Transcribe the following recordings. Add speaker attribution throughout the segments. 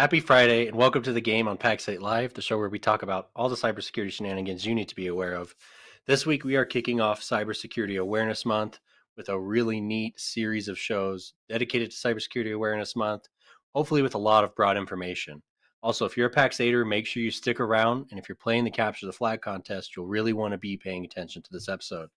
Speaker 1: Happy Friday and welcome to the game on Pax8 Live, the show where we talk about all the cybersecurity shenanigans you need to be aware of. This week we are kicking off Cybersecurity Awareness Month with a really neat series of shows dedicated to Cybersecurity Awareness Month, hopefully with a lot of broad information. Also, if you're a Pax8er, make sure you stick around, and if you're playing the Capture the Flag contest, you'll really want to be paying attention to this episode.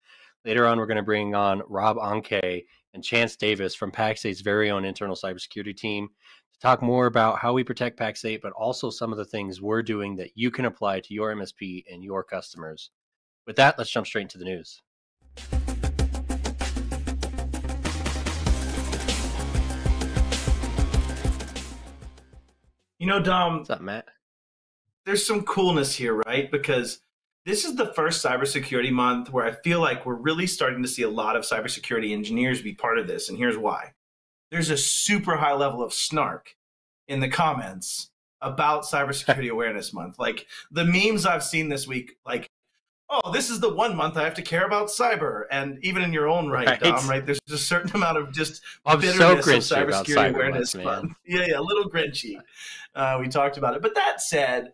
Speaker 1: Later on, we're going to bring on Rob Angcay and Chance Davis from Pax8's very own internal cybersecurity team to talk more about how we protect Pax8, but also some of the things we're doing that you can apply to your MSP and your customers. With that, let's jump straight into the news.
Speaker 2: You know, Dom,
Speaker 1: What's up, Matt?
Speaker 2: there's some coolness here, right? Because this is the first cybersecurity month where I feel like we're really starting to see a lot of cybersecurity engineers be part of this. And here's why there's a super high level of snark in the comments about Cybersecurity Awareness Month. Like the memes I've seen this week, like, oh, this is the one month I have to care about cyber. And even in your own right,
Speaker 1: Right.
Speaker 2: Dom, right? There's a certain amount of just
Speaker 1: I'm so
Speaker 2: bitterness of
Speaker 1: about
Speaker 2: Cybersecurity
Speaker 1: Cyber
Speaker 2: Awareness
Speaker 1: Month.
Speaker 2: Month. Yeah, yeah, a little grinchy. Uh, we talked about it. But that said,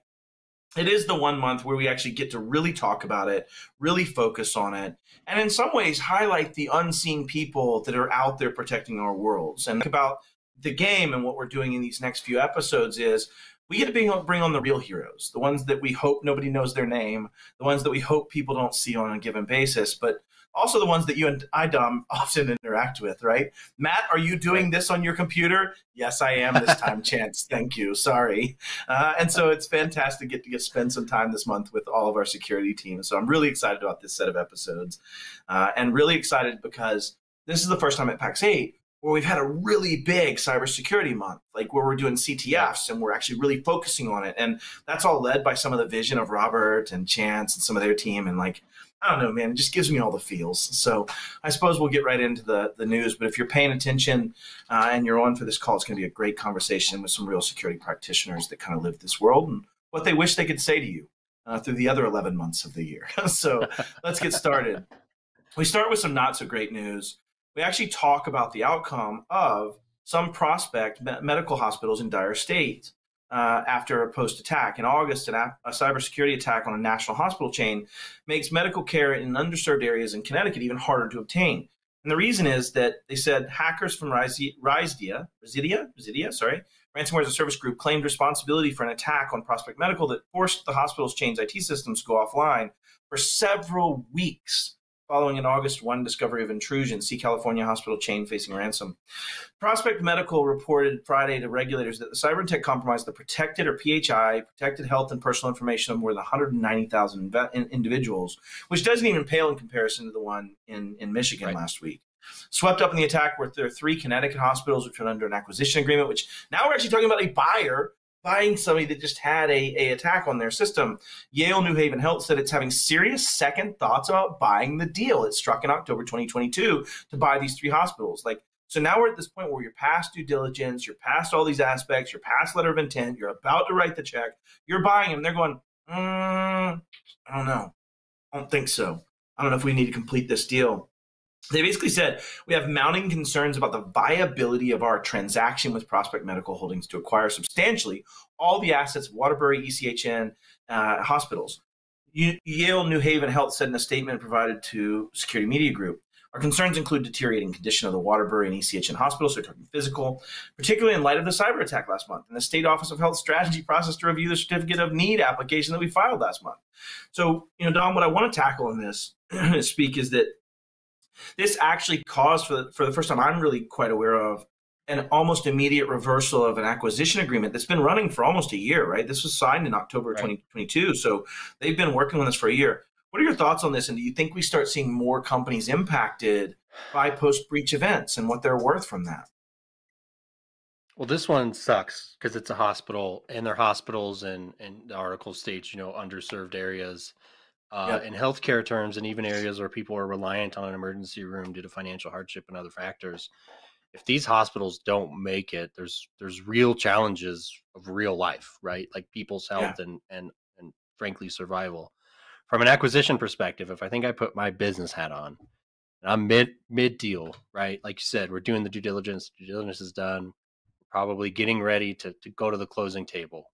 Speaker 2: it is the one month where we actually get to really talk about it, really focus on it, and in some ways highlight the unseen people that are out there protecting our worlds. And about the game and what we're doing in these next few episodes is we get to bring on the real heroes, the ones that we hope nobody knows their name, the ones that we hope people don't see on a given basis, but also the ones that you and I, Dom, often interact with, right? Matt, are you doing this on your computer? Yes, I am this time, Chance. Thank you. Sorry. Uh, and so it's fantastic to get to get spend some time this month with all of our security teams. So I'm really excited about this set of episodes, uh, and really excited because this is the first time at Pax8 where we've had a really big cybersecurity month, like where we're doing CTFs and we're actually really focusing on it. And that's all led by some of the vision of Robert and Chance and some of their team. And like, I don't know, man, it just gives me all the feels. So I suppose we'll get right into the, the news. But if you're paying attention uh, and you're on for this call, it's going to be a great conversation with some real security practitioners that kind of live this world and what they wish they could say to you uh, through the other 11 months of the year. so let's get started. We start with some not so great news. We actually talk about the outcome of some prospect me- medical hospitals in dire state uh, after a post attack. In August, an a-, a cybersecurity attack on a national hospital chain makes medical care in underserved areas in Connecticut even harder to obtain. And the reason is that they said hackers from Rizi- Rizidia, Rizidia, Rizidia, sorry, ransomware as a service group claimed responsibility for an attack on Prospect Medical that forced the hospital's chain's IT systems to go offline for several weeks following an August 1 discovery of intrusion, see California hospital chain facing ransom. Prospect Medical reported Friday to regulators that the cyber attack compromised the protected or PHI, protected health and personal information of more than 190,000 in- individuals, which doesn't even pale in comparison to the one in, in Michigan
Speaker 1: Right.
Speaker 2: last week. Swept up in the attack were there three Connecticut hospitals, which were under an acquisition agreement, which now we're actually talking about a buyer buying somebody that just had a, a attack on their system. Yale New Haven Health said it's having serious second thoughts about buying the deal. It struck in October 2022 to buy these three hospitals. Like, so now we're at this point where you're past due diligence, you're past all these aspects, you're past letter of intent, you're about to write the check, you're buying them. They're going, mm, I don't know. I don't think so. I don't know if we need to complete this deal. They basically said we have mounting concerns about the viability of our transaction with Prospect Medical Holdings to acquire substantially all the assets of Waterbury, ECHN uh, hospitals. Yale New Haven Health said in a statement provided to Security Media Group. Our concerns include deteriorating condition of the Waterbury and ECHN hospitals, so talking physical, particularly in light of the cyber attack last month and the State Office of Health strategy process to review the certificate of need application that we filed last month. So, you know, Dom, what I want to tackle in this speak is that this actually caused for the, for the first time I'm really quite aware of an almost immediate reversal of an acquisition agreement that's been running for almost a year, right? This was signed in October
Speaker 1: Right.
Speaker 2: 2022, so they've been working on this for a year. What are your thoughts on this? And do you think we start seeing more companies impacted by post breach events and what they're worth from that?
Speaker 1: Well, this one sucks because it's a hospital, and they're hospitals, and and the article states, you know, underserved areas, uh,
Speaker 2: Yep.
Speaker 1: in healthcare terms, and even areas where people are reliant on an emergency room due to financial hardship and other factors. If these hospitals don't make it, there's there's real challenges of real life, right? Like people's
Speaker 2: Yeah.
Speaker 1: health and and and frankly survival. From an acquisition perspective, if I think I put my business hat on, and I'm mid mid deal, right? Like you said, we're doing the due diligence. Due diligence is done. probably getting ready to, to go to the closing table.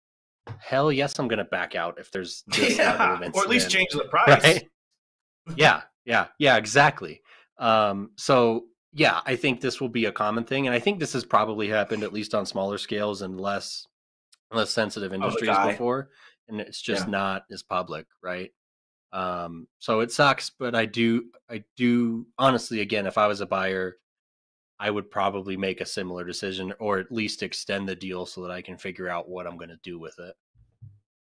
Speaker 1: Hell yes, I'm going to back out if there's this
Speaker 2: yeah, or at least change the price.
Speaker 1: right? yeah, yeah, yeah, exactly. Um, so yeah, I think this will be a common thing, and I think this has probably happened at least on smaller scales and less less sensitive industries before, and it's just
Speaker 2: Yeah.
Speaker 1: not as public, right? Um, so it sucks, but I do, I do honestly, again, if I was a buyer, I would probably make a similar decision, or at least extend the deal so that I can figure out what I'm going to do with it.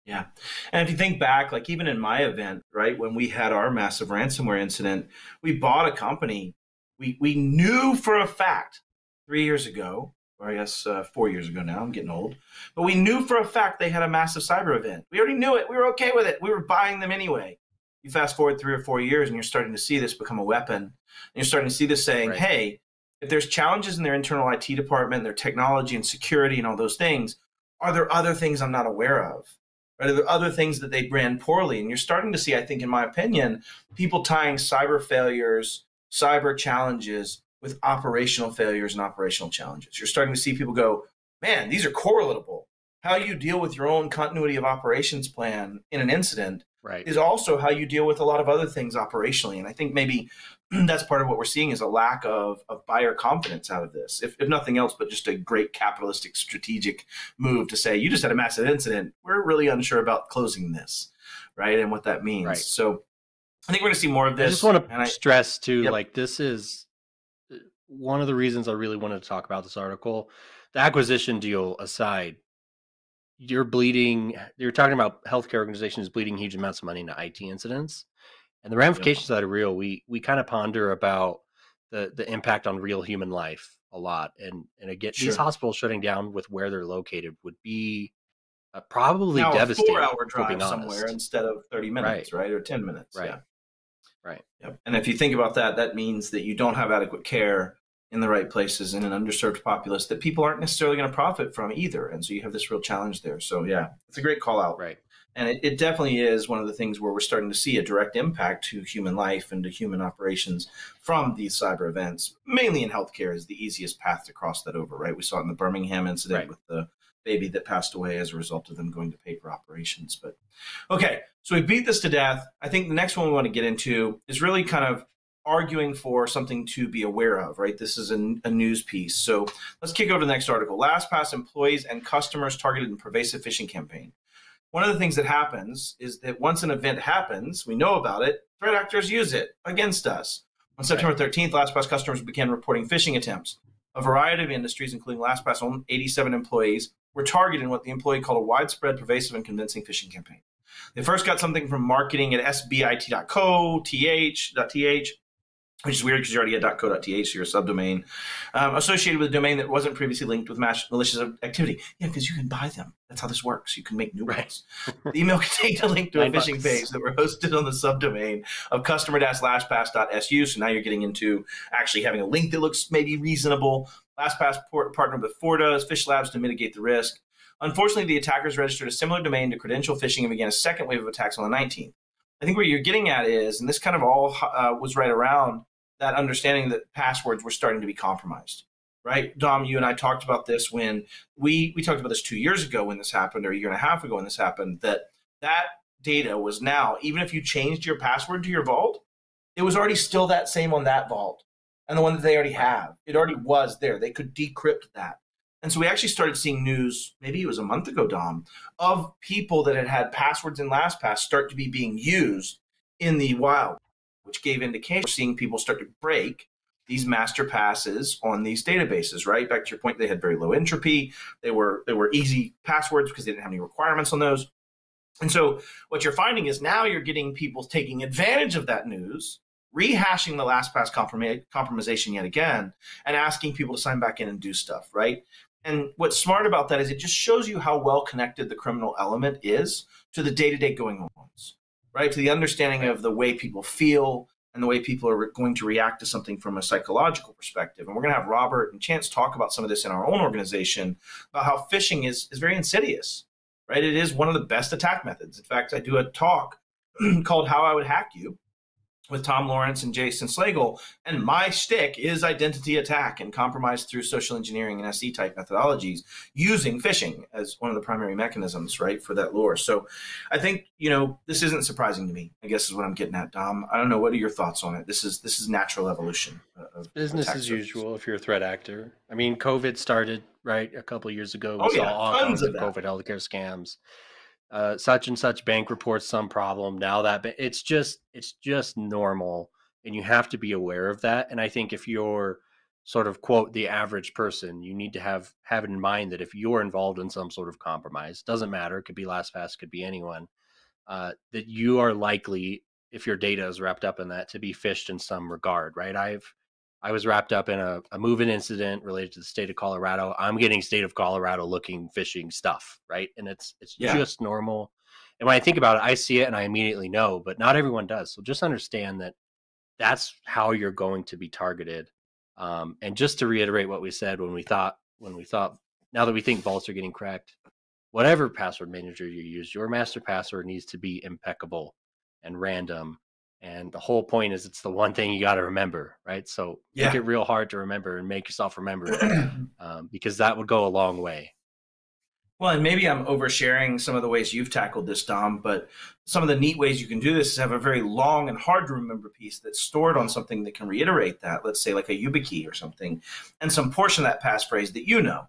Speaker 2: Yeah. And if you think back, like even in my event, right, when we had our massive ransomware incident, we bought a company. We we knew for a fact three years ago, or I guess uh, four years ago now. I'm getting old, but we knew for a fact they had a massive cyber event. We already knew it. We were okay with it. We were buying them anyway. You fast forward three or four years, and you're starting to see this become a weapon. And you're starting to see this saying,
Speaker 1: Right.
Speaker 2: "Hey, if there's challenges in their internal IT department, their technology and security, and all those things, are there other things I'm not aware of?" right? Are there other things that they ran poorly? And you're starting to see, I think, in my opinion, people tying cyber failures, cyber challenges with operational failures and operational challenges. You're starting to see people go, man, these are correlatable. How you deal with your own continuity of operations plan in an incident
Speaker 1: Right.
Speaker 2: is also how you deal with a lot of other things operationally. And I think maybe that's part of what we're seeing is a lack of, of buyer confidence out of this, if, if nothing else, but just a great capitalistic strategic move to say, you just had a massive incident. We're really unsure about closing this, right? And what that means.
Speaker 1: Right.
Speaker 2: So I think we're going to see more of this.
Speaker 1: I just want to
Speaker 2: I-
Speaker 1: stress too,
Speaker 2: Yep.
Speaker 1: like this is uh, one of the reasons I really wanted to talk about this article. The acquisition deal aside, you're bleeding. You're talking about healthcare organizations bleeding huge amounts of money into IT incidents, and the ramifications that are real. We we kind of ponder about the the impact on real human life a lot, and and again, these hospitals shutting down with where they're located would be uh, probably
Speaker 2: now a
Speaker 1: devastating.
Speaker 2: four hour
Speaker 1: if we're being
Speaker 2: drive somewhere instead of 30 minutes, right? Or 10 minutes.
Speaker 1: Right.
Speaker 2: Yeah.
Speaker 1: Right.
Speaker 2: Yep. And if you think about that, that means that you don't have adequate care in the right places in an underserved populace that people aren't necessarily going to profit from either. And so you have this real challenge there. So yeah, it's a great call out.
Speaker 1: Right.
Speaker 2: And it, it definitely is one of the things where we're starting to see a direct impact to human life and to human operations from these cyber events. Mainly in healthcare is the easiest path to cross that over, right? We saw it in the Birmingham incident
Speaker 1: Right.
Speaker 2: with the baby that passed away as a result of them going to paper operations. But okay, so we beat this to death. I think the next one we want to get into is really kind of arguing for something to be aware of, right? This is a, a news piece. So let's kick over to the next article. LastPass employees and customers targeted in pervasive phishing campaign. One of the things that happens is that once an event happens, we know about it, threat actors use it against us. On September 13th, LastPass customers began reporting phishing attempts. A variety of industries, including LastPass own 87 employees, were targeted in what the employee called a widespread, pervasive, and convincing phishing campaign. They first got something from marketing at sbit.co, th, .th, which is weird because you already had .co.th, so you're a subdomain, um, associated with a domain that wasn't previously linked with malicious activity. Yeah, because you can buy them. That's how this works. You can make new
Speaker 1: Right.
Speaker 2: ones. The email contained a link to a phishing page that were hosted on the subdomain of customer-lastpass.su. So now you're getting into actually having a link that looks maybe reasonable. LastPass port- partnered with Fortra's PhishLabs to mitigate the risk. Unfortunately, the attackers registered a similar domain to credential phishing and began a second wave of attacks on the 19th. I think where you're getting at is, and this kind of all uh, was right around that understanding that passwords were starting to be compromised. Right, Dom, you and I talked about this when we we talked about this two years ago when this happened, or a year and a half ago when this happened. That that data was now, even if you changed your password to your vault, it was already still that same on that vault and the one that they already have. It already was there. They could decrypt that. And so we actually started seeing news, maybe it was a month ago, Dom, of people that had had passwords in LastPass start to be being used in the wild, which gave indication seeing people start to break these master passes on these databases, right? Back to your point, they had very low entropy. They were they were easy passwords because they didn't have any requirements on those. And so what you're finding is now you're getting people taking advantage of that news, rehashing the LastPass comprom- compromisation yet again, and asking people to sign back in and do stuff, right? And what's smart about that is it just shows you how well connected the criminal element is to the day-to-day going ons, right? To the understanding of the way people feel and the way people are going to react to something from a psychological perspective. And we're going to have Robert and Chance talk about some of this in our own organization about how phishing is is very insidious, right? It is one of the best attack methods. In fact, I do a talk called "How I Would Hack You," with Tom Lawrence and Jason Slagle. And my shtick is identity attack and compromise through social engineering and SE type methodologies using phishing as one of the primary mechanisms, right, for that lure. So I think, you know, this isn't surprising to me, I guess is what I'm getting at, Dom. I don't know. What are your thoughts on it? This is this is natural evolution
Speaker 1: of business as usual if you're a threat actor. I mean, COVID started, right, a couple years ago.
Speaker 2: Oh, we oh, yeah, all tons of
Speaker 1: COVID healthcare scams uh, such and such bank reports some problem now that it's just it's just normal and you have to be aware of that and i think if you're sort of quote the average person you need to have have in mind that if you're involved in some sort of compromise doesn't matter it could be lastpass could be anyone uh, that you are likely if your data is wrapped up in that to be phished in some regard right? I've I was wrapped up in a, a MOVEit incident related to the state of Colorado. I'm getting state of Colorado looking phishing stuff, right? And it's it's yeah. just normal. And when I think about it, I see it and I immediately know, but not everyone does. So just understand that that's how you're going to be targeted. Um, and just to reiterate what we said when we thought when we thought now that we think vaults are getting cracked, whatever password manager you use, your master password needs to be impeccable and random and the whole point is it's the one thing you got to remember, right? So yeah. make it real hard to remember and make yourself remember it um, because that would go a long way.
Speaker 2: Well, and maybe I'm oversharing some of the ways you've tackled this, Dom, but some of the neat ways you can do this is have a very long and hard to remember piece that's stored on something that can reiterate that, let's say like a YubiKey or something, and some portion of that passphrase that you know.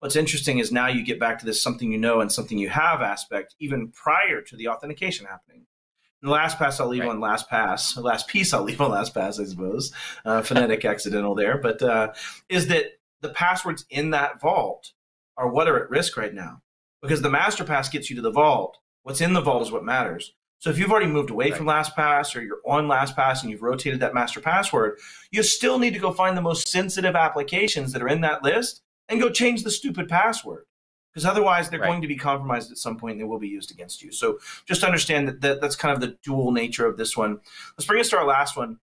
Speaker 2: What's interesting is now you get back to this something you know and something you have aspect even prior to the authentication happening. The LastPass I'll leave right. on LastPass. The last piece I'll leave on LastPass, I suppose. Uh, phonetic accidental there, but uh, is that the passwords in that vault are what are at risk right now because the master pass gets you to the vault. What's in the vault is what matters. So if you've already moved away right. from LastPass or you're on LastPass and you've rotated that master password, you still need to go find the most sensitive applications that are in that list and go change the stupid password because otherwise they're right. going to be compromised at some point and they will be used against you. So just understand that, that that's kind of the dual nature of this one. Let's bring us to our last one.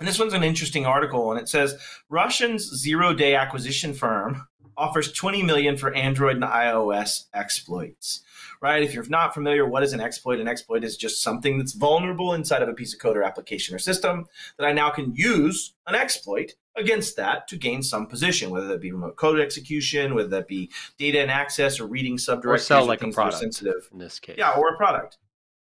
Speaker 2: And this one's an interesting article, and it says Russian's zero-day acquisition firm offers 20 million for Android and iOS exploits right? If you're not familiar, what is an exploit? An exploit is just something that's vulnerable inside of a piece of code or application or system that I now can use an exploit against that to gain some position, whether that be remote code execution, whether that be data and access or reading subdirectories or
Speaker 1: sell like a product sensitive in this case.
Speaker 2: Yeah, or a product.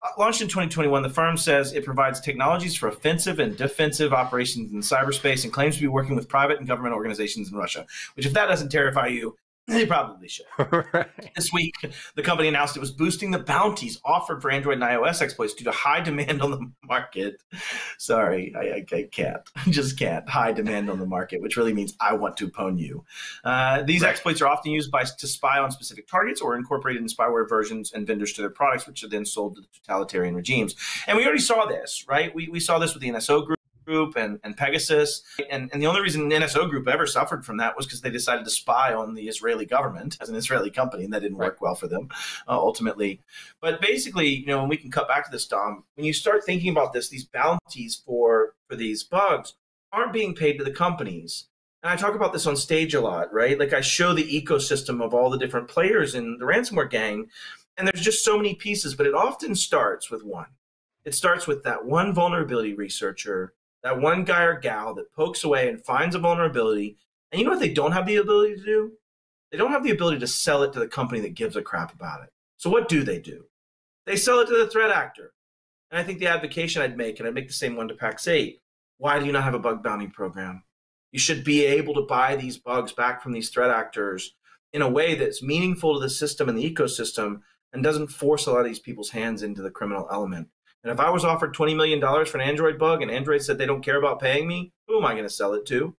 Speaker 2: Uh, launched in 2021, the firm says it provides technologies for offensive and defensive operations in cyberspace and claims to be working with private and government organizations in Russia. Which, if that doesn't terrify you, they probably should. right. This week, the company announced it was boosting the bounties offered for Android and iOS exploits due to high demand on the market. Sorry, I, I, I can't. I just can't. High demand on the market, which really means I want to pwn you. Uh, these right. exploits are often used by to spy on specific targets or incorporated in spyware versions and vendors to their products, which are then sold to the totalitarian regimes. And we already saw this, right? We, we saw this with the NSO group Group and, and Pegasus. And, and the only reason NSO Group ever suffered from that was because they decided to spy on the Israeli government as an Israeli company, and that didn't work well for them uh, ultimately. But basically, you know, when we can cut back to this, Dom, when you start thinking about this, these bounties for for these bugs aren't being paid to the companies. And I talk about this on stage a lot, right? Like I show the ecosystem of all the different players in the ransomware gang, and there's just so many pieces, but it often starts with one. It starts with that one vulnerability researcher that one guy or gal that pokes away and finds a vulnerability. And you know what they don't have the ability to do? They don't have the ability to sell it to the company that gives a crap about it. So what do they do? They sell it to the threat actor. And I think the advocation I'd make, and I'd make the same one to Pax8, why do you not have a bug bounty program? You should be able to buy these bugs back from these threat actors in a way that's meaningful to the system and the ecosystem and doesn't force a lot of these people's hands into the criminal element. And if I was offered $20 million for an Android bug and Android said they don't care about paying me, who am I going to sell it to?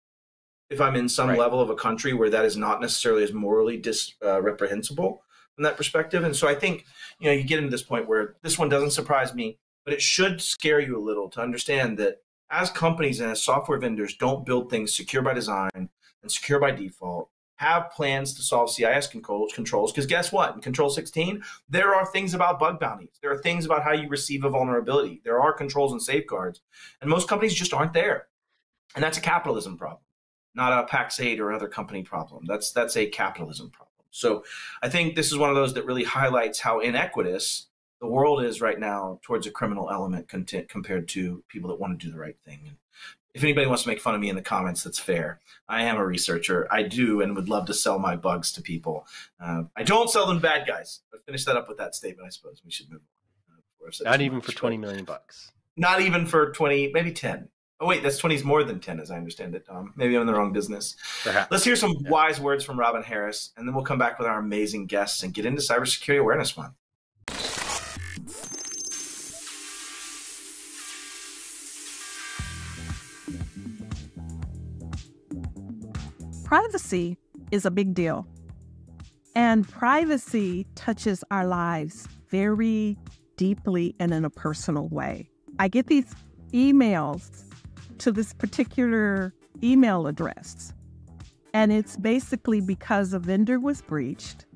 Speaker 2: If I'm in some right. level of a country where that is not necessarily as morally dis, uh, reprehensible from that perspective. And so I think, you know, you get into this point where this one doesn't surprise me, but it should scare you a little to understand that as companies and as software vendors don't build things secure by design and secure by default, have plans to solve CIS controls because guess what? In Control 16, there are things about bug bounties. There are things about how you receive a vulnerability. There are controls and safeguards, and most companies just aren't there. And that's a capitalism problem, not a Pax8 or other company problem. That's that's a capitalism problem. So I think this is one of those that really highlights how inequitous the world is right now towards a criminal element compared to people that want to do the right thing. And if anybody wants to make fun of me in the comments, that's fair. I am a researcher. I do and would love to sell my bugs to people. Uh, I don't sell them bad guys. I finish that up with that statement. I suppose we should move on.
Speaker 1: Uh, Not even for twenty million bucks.
Speaker 2: Not even for twenty, maybe ten. Oh wait, that's twenty is more than ten, as I understand it. Um, maybe I'm in the wrong business. Perhaps. Let's hear some yeah. wise words from Robin Harris, and then we'll come back with our amazing guests and get into Cybersecurity Awareness Month.
Speaker 3: Privacy is a big deal. And privacy touches our lives very deeply and in a personal way. I get these emails to this particular email address, and it's basically because a vendor was breached.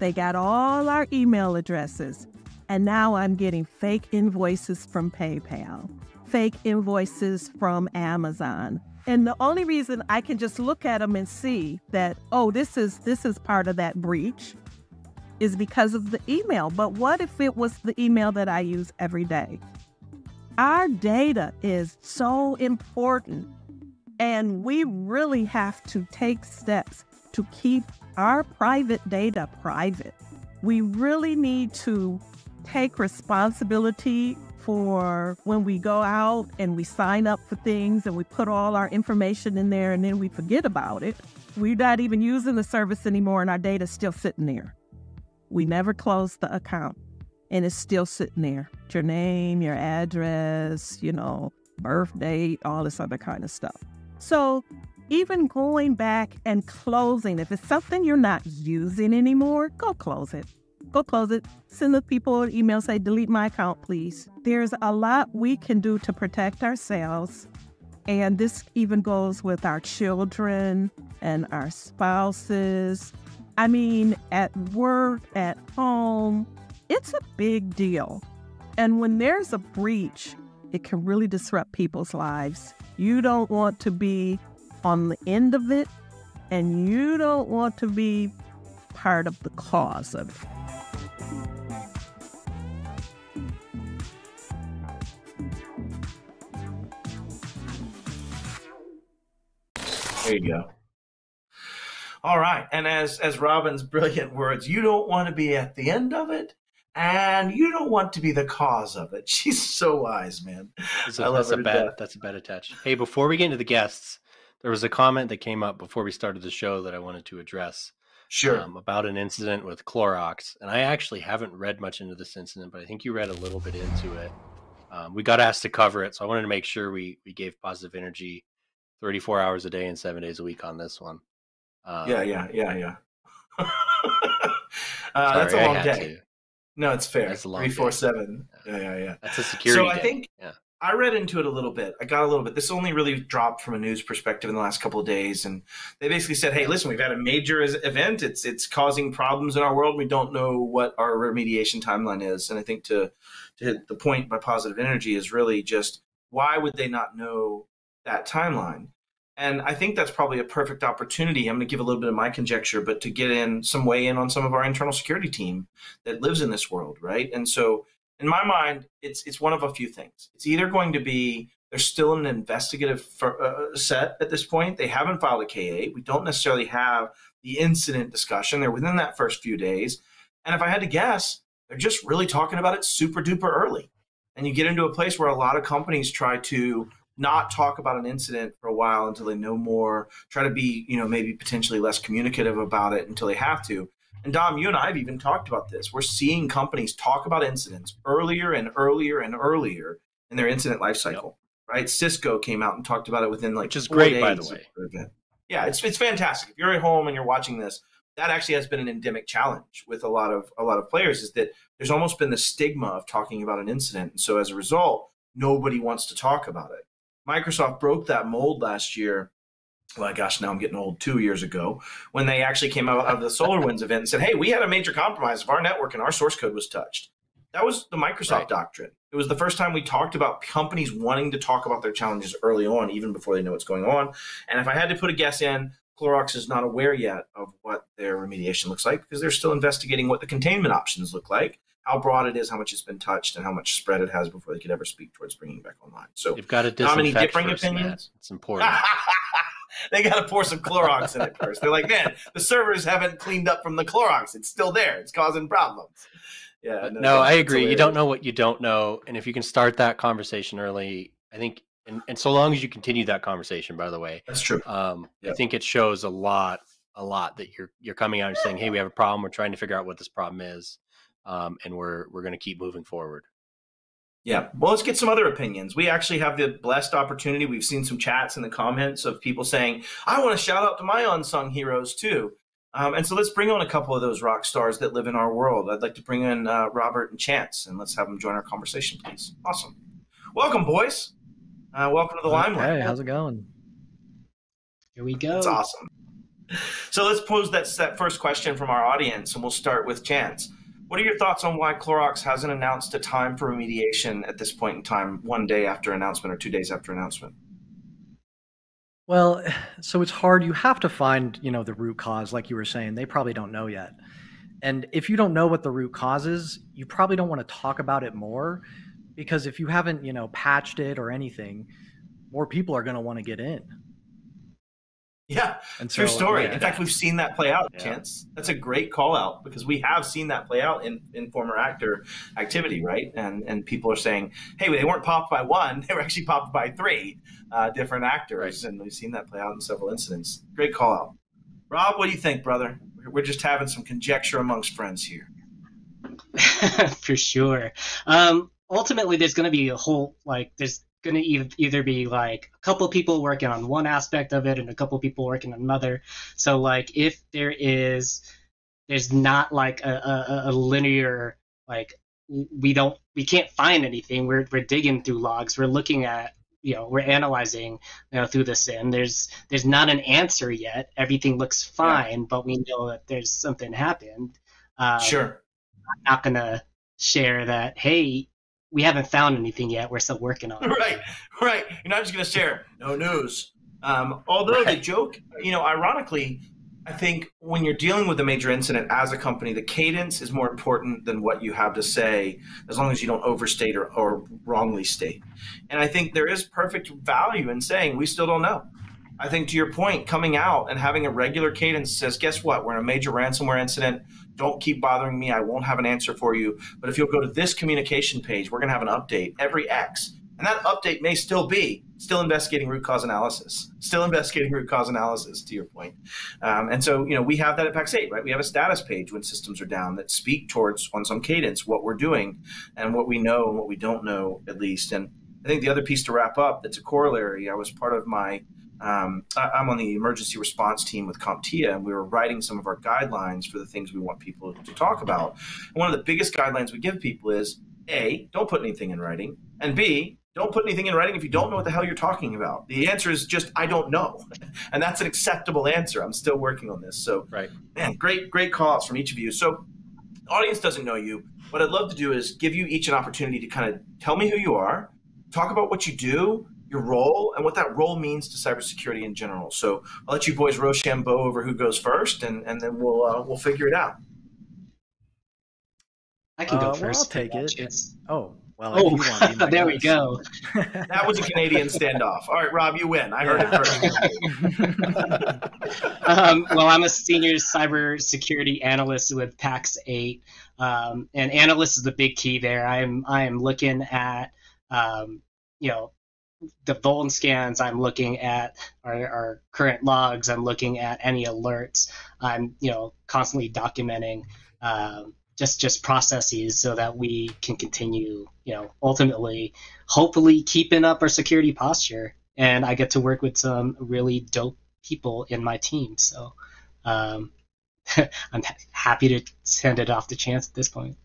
Speaker 3: They got all our email addresses, and now I'm getting fake invoices from PayPal, fake invoices from Amazon, and the only reason I can just look at them and see that, oh, this is this is part of that breach is because of the email. But what if it was the email that I use every day? Our data is so important, and we really have to take steps to keep our private data private. We really need to take responsibility for when we go out and we sign up for things and we put all our information in there and then we forget about it. We're not even using the service anymore and our data's still sitting there. We never closed the account and it's still sitting there. Your name, your address, you know, birth date, all this other kind of stuff. So even going back and closing, if it's something you're not using anymore, go close it go close it. Send the people an email, say, delete my account, please. There's a lot we can do to protect ourselves. And this even goes with our children and our spouses. I mean, at work, at home, it's a big deal. And when there's a breach, it can really disrupt people's lives. You don't want to be on the end of it, and you don't want to be part of the cause of it.
Speaker 2: There you go. All right. And as as Robin's brilliant words, you don't want to be at the end of it and you don't want to be the cause of it. She's so wise, man.
Speaker 1: That's a, that's a bad death. that's a bad attach. Hey, before we get into the guests, there was a comment that came up before we started the show that I wanted to address.
Speaker 2: Sure.
Speaker 1: Um, about an incident with Clorox. And I actually haven't read much into this incident, but I think you read a little bit into it. Um, we got asked to cover it, so I wanted to make sure we we gave positive energy 34 hours a day and seven days a week on this one.
Speaker 2: Um, yeah, yeah, yeah, yeah. uh, sorry, that's a long day. To. No, it's fair. That's a long Three, four, seven. Yeah, yeah, yeah.
Speaker 1: That's a security. So
Speaker 2: I think
Speaker 1: yeah.
Speaker 2: I read into it a little bit. I got a little bit. This only really dropped from a news perspective in the last couple of days, and they basically said, "Hey, listen, we've had a major event. It's it's causing problems in our world. We don't know what our remediation timeline is." And I think to to hit the point by positive energy is really just why would they not know that timeline. And I think that's probably a perfect opportunity. I'm going to give a little bit of my conjecture, but to get in some way in on some of our internal security team that lives in this world, right? And so, in my mind, it's it's one of a few things. It's either going to be they're still an investigative for, uh, set at this point. They haven't filed a K8. We don't necessarily have the incident discussion. They're within that first few days. And if I had to guess, they're just really talking about it super duper early. And you get into a place where a lot of companies try to not talk about an incident for a while until they know more, try to be, you know, maybe potentially less communicative about it until they have to. And Dom, you and I have even talked about this. We're seeing companies talk about incidents earlier and earlier and earlier in their incident lifecycle. Yep. Right? Cisco came out and talked about it within like
Speaker 1: which is great, by the way.
Speaker 2: Yeah, it's it's fantastic. If you're at home and you're watching this, that actually has been an endemic challenge with a lot of a lot of players. Is that there's almost been the stigma of talking about an incident, and so as a result, nobody wants to talk about it. Microsoft broke that mold last year. Well, gosh, now I'm getting old. Two years ago, when they actually came out of the SolarWinds event and said, "Hey, we had a major compromise of our network and our source code was touched." That was the Microsoft right. doctrine. It was the first time we talked about companies wanting to talk about their challenges early on, even before they know what's going on. And if I had to put a guess in, Clorox is not aware yet of what their remediation looks like because they're still investigating what the containment options look like. How broad it is, how much it's been touched, and how much spread it has before they could ever speak towards bringing it back online. So
Speaker 1: You've got to
Speaker 2: how many differing
Speaker 1: first,
Speaker 2: opinions?
Speaker 1: It's important.
Speaker 2: they got to pour some Clorox in it first. They're like, man, the servers haven't cleaned up from the Clorox. It's still there. It's causing problems. Yeah.
Speaker 1: But no, I agree. You don't know what you don't know, and if you can start that conversation early, I think, and, and so long as you continue that conversation, by the way,
Speaker 2: That's true.
Speaker 1: um, I think it shows a lot, a lot that you're you're coming out and saying, "Hey, we have a problem. We're trying to figure out what this problem is, um, and we're we're going to keep moving forward."
Speaker 2: Yeah. Well, let's get some other opinions. We actually have the blessed opportunity. We've seen some chats in the comments of people saying, I want to shout out to my unsung heroes too. Um, and so let's bring on a couple of those rock stars that live in our world. I'd like to bring in uh, Robert and Chance, and let's have them join our conversation, please. Awesome. Welcome, boys. Uh, welcome to the limelight.
Speaker 4: Hey, how's it going?
Speaker 5: Here we go.
Speaker 2: That's awesome. So let's pose that, that first question from our audience, and we'll start with Chance. What are your thoughts on why Clorox hasn't announced a time for remediation at this point in time, one day after announcement or two days after announcement?
Speaker 4: Well, so it's hard. You have to find, you know, the root cause, like you were saying. They probably don't know yet. And if you don't know what the root cause is, you probably don't want to talk about it more because if you haven't, you know, patched it or anything, more people are going to want to get in.
Speaker 2: Yeah,
Speaker 4: And
Speaker 2: true
Speaker 4: so,
Speaker 2: story.
Speaker 4: yeah.
Speaker 2: In fact, we've seen that play out,
Speaker 1: Yeah.
Speaker 2: Chance. That's a great call out because we have seen that play out in, in former actor activity, right? And and people are saying, hey, they weren't popped by one; they were actually popped by three uh, different actors, and we've seen that play out in several incidents. Great call out, Rob. What do you think, brother? We're- We're just having some conjecture amongst friends here.
Speaker 5: For sure. Um, ultimately, there's going to be a whole like there's going to e- either be like a couple people working on one aspect of it and a couple people working on another. So like if there is there's not like a, a, a linear like we don't we can't find anything. We're we're digging through logs. We're looking at you know we're analyzing you know through the SIEM. There's there's not an answer yet. Everything looks fine, but we know that there's something happened. Um,
Speaker 2: sure.
Speaker 5: I'm not gonna share that. Hey, we haven't found anything yet. We're still working on it.
Speaker 2: right, right. You're not just going to share no news. Um, although the joke, you know, ironically, I think when you're dealing with a major incident as a company, the cadence is more important than what you have to say, as long as you don't overstate or, or wrongly state. And I think there is perfect value in saying we still don't know. I think to your point, coming out and having a regular cadence says, guess what? We're in a major ransomware incident. Don't keep bothering me. I won't have an answer for you. But if you'll go to this communication page, we're going to have an update every X. And that update may still be still investigating root cause analysis, still investigating root cause analysis, to your point. Um, and so, you know, we have that at Pax8, right? We have a status page when systems are down that speak towards, on some cadence, what we're doing and what we know and what we don't know, at least. And I think the other piece to wrap up that's a corollary, I was part of my um, I- I'm on the emergency response team with CompTIA, and we were writing some of our guidelines for the things we want people to talk about. And one of the biggest guidelines we give people is A, don't put anything in writing, and B, don't put anything in writing if you don't know what the hell you're talking about. The answer is just, I don't know. And that's an acceptable answer. I'm still working on this. So,
Speaker 1: Right.
Speaker 2: man, great, great calls from each of you. So, the audience doesn't know you. What I'd love to do is give you each an opportunity to kind of tell me who you are, talk about what you do, your role, and what that role means to cybersecurity in general. So I'll let you boys Rochambeau over who goes first, and, and then we'll uh, we'll figure it out.
Speaker 5: I can
Speaker 4: Uh,
Speaker 5: go
Speaker 4: well,
Speaker 5: first.
Speaker 4: I'll take
Speaker 5: that
Speaker 4: it.
Speaker 5: chance.
Speaker 4: Oh, well, if
Speaker 5: Oh,
Speaker 4: you want to be
Speaker 5: there we go.
Speaker 2: That was a Canadian standoff. All right, Rob, you win. I heard it first.
Speaker 5: um, well, I'm a senior cybersecurity analyst with PAX 8, um, and analyst is the big key there. I'm I am looking at um, you know the vuln scans. I'm looking at our, our current logs. I'm looking at any alerts. I'm you know constantly documenting. Um, just, just processes so that we can continue, you know, ultimately, hopefully keeping up our security posture. And I get to work with some really dope people in my team. So um, I'm happy to send it off to Chance at this point.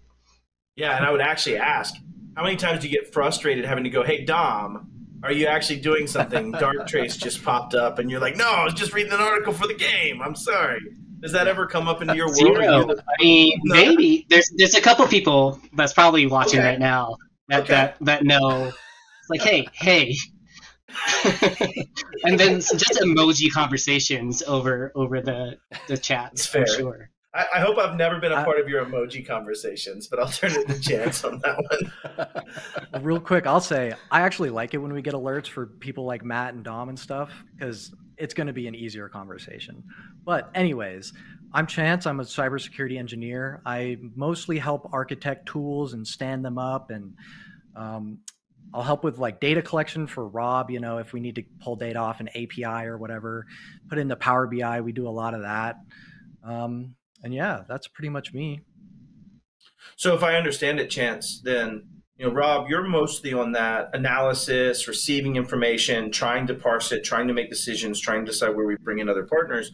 Speaker 2: yeah, and I would actually ask, how many times do you get frustrated having to go, "Hey, Dom"? Are you actually doing something? Darktrace just popped up, and you're like, "No, I was just reading an article for the game. I'm sorry." Does that ever come up into your world?
Speaker 5: Zero.
Speaker 2: you the-
Speaker 5: I mean,
Speaker 2: No.
Speaker 5: maybe there's there's a couple people that's probably watching
Speaker 2: Okay.
Speaker 5: right now that
Speaker 2: Okay.
Speaker 5: that that know. It's like, hey, hey, and then just emoji conversations over over the the chat
Speaker 2: It's
Speaker 5: for
Speaker 2: fair.
Speaker 5: sure.
Speaker 2: I, I, hope I've never been a part of your emoji conversations, but I'll turn it to Chance on that
Speaker 4: one. Real quick, I'll say I actually like it when we get alerts for people like Matt and Dom and stuff because it's going to be an easier conversation. But, anyways, I'm Chance. I'm a cybersecurity engineer. I mostly help architect tools and stand them up, and um, I'll help with like data collection for Rob. You know, if we need to pull data off an API or whatever, put in the Power BI. We do a lot of that. Um, and yeah, that's pretty much me.
Speaker 2: So if I understand it, Chance, then you know, Rob, you're mostly on that analysis, receiving information, trying to parse it, trying to make decisions, trying to decide where we bring in other partners.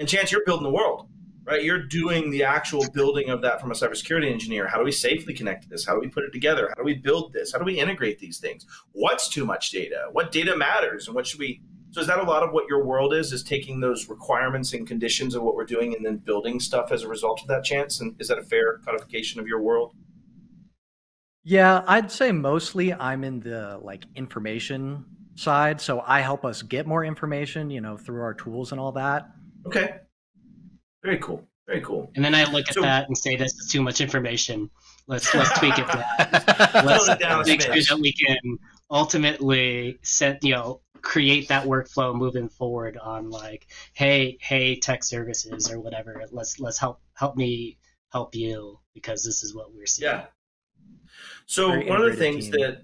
Speaker 2: And Chance, you're building the world, right? You're doing the actual building of that from a cybersecurity engineer. How do we safely connect to this? How do we put it together? How do we build this? How do we integrate these things? What's too much data? What data matters? And what should we so is that a lot of what your world is? Is taking those requirements and conditions of what we're doing and then building stuff as a result of that chance? And is that a fair codification of your world?
Speaker 4: Yeah, I'd say mostly I'm in the like information side. So I help us get more information, you know, through our tools and all that.
Speaker 2: Okay. Very cool. Very cool.
Speaker 5: And then I look at so, that and say this is too much information. Let's let's tweak it. let's make sure that we can ultimately set you know create that workflow moving forward on like hey hey tech services or whatever. Let's let's help help me help you because this is what we're seeing.
Speaker 2: Yeah. So Very one of the things team. that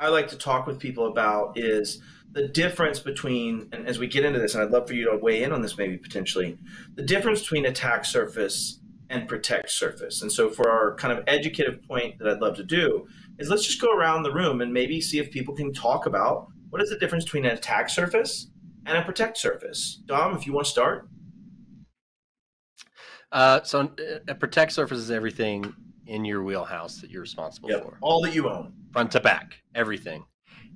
Speaker 2: i like to talk with people about is the difference between and as we get into this and i'd love for you to weigh in on this maybe potentially the difference between attack surface and protect surface. And so for our kind of educative point that i'd love to do is let's just go around the room and maybe see if people can talk about what is the difference between an attack surface and a protect surface? Dom, if you want to start.
Speaker 1: Uh, so uh, a protect surface is everything in your wheelhouse that you're responsible yep. for.
Speaker 2: All that you own.
Speaker 1: Front to back, everything.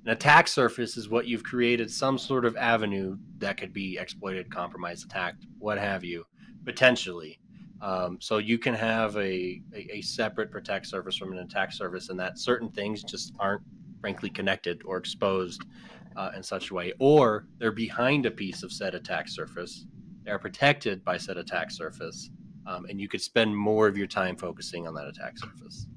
Speaker 1: An attack surface is what you've created some sort of avenue that could be exploited, compromised, attacked, what have you, potentially. Um, so you can have a, a, a, separate protect surface from an attack surface, and that certain things just aren't frankly connected or exposed uh, in such a way, or they're behind a piece of said attack surface. They are protected by said attack surface, um, and you could spend more of your time focusing on that attack surface.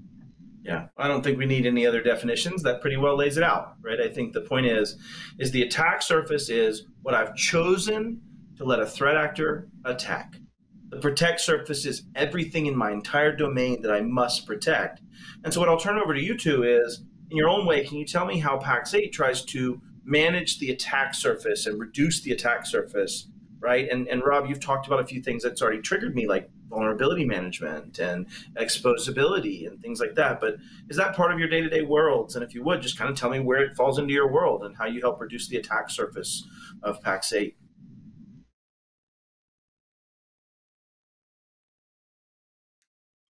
Speaker 2: Yeah, I don't think we need any other definitions. That pretty well lays it out, right? I think the point is, is the attack surface is what I've chosen to let a threat actor attack. The protect surface is everything in my entire domain that I must protect. And so what I'll turn over to you two is in your own way, can you tell me how Pax8 tries to manage the attack surface and reduce the attack surface, right? And, and Rob, you've talked about a few things that's already triggered me, like vulnerability management and exposability and things like that. But is that part of your day to day worlds? And if you would, just kind of tell me where it falls into your world and how you help reduce the attack surface of Pax8.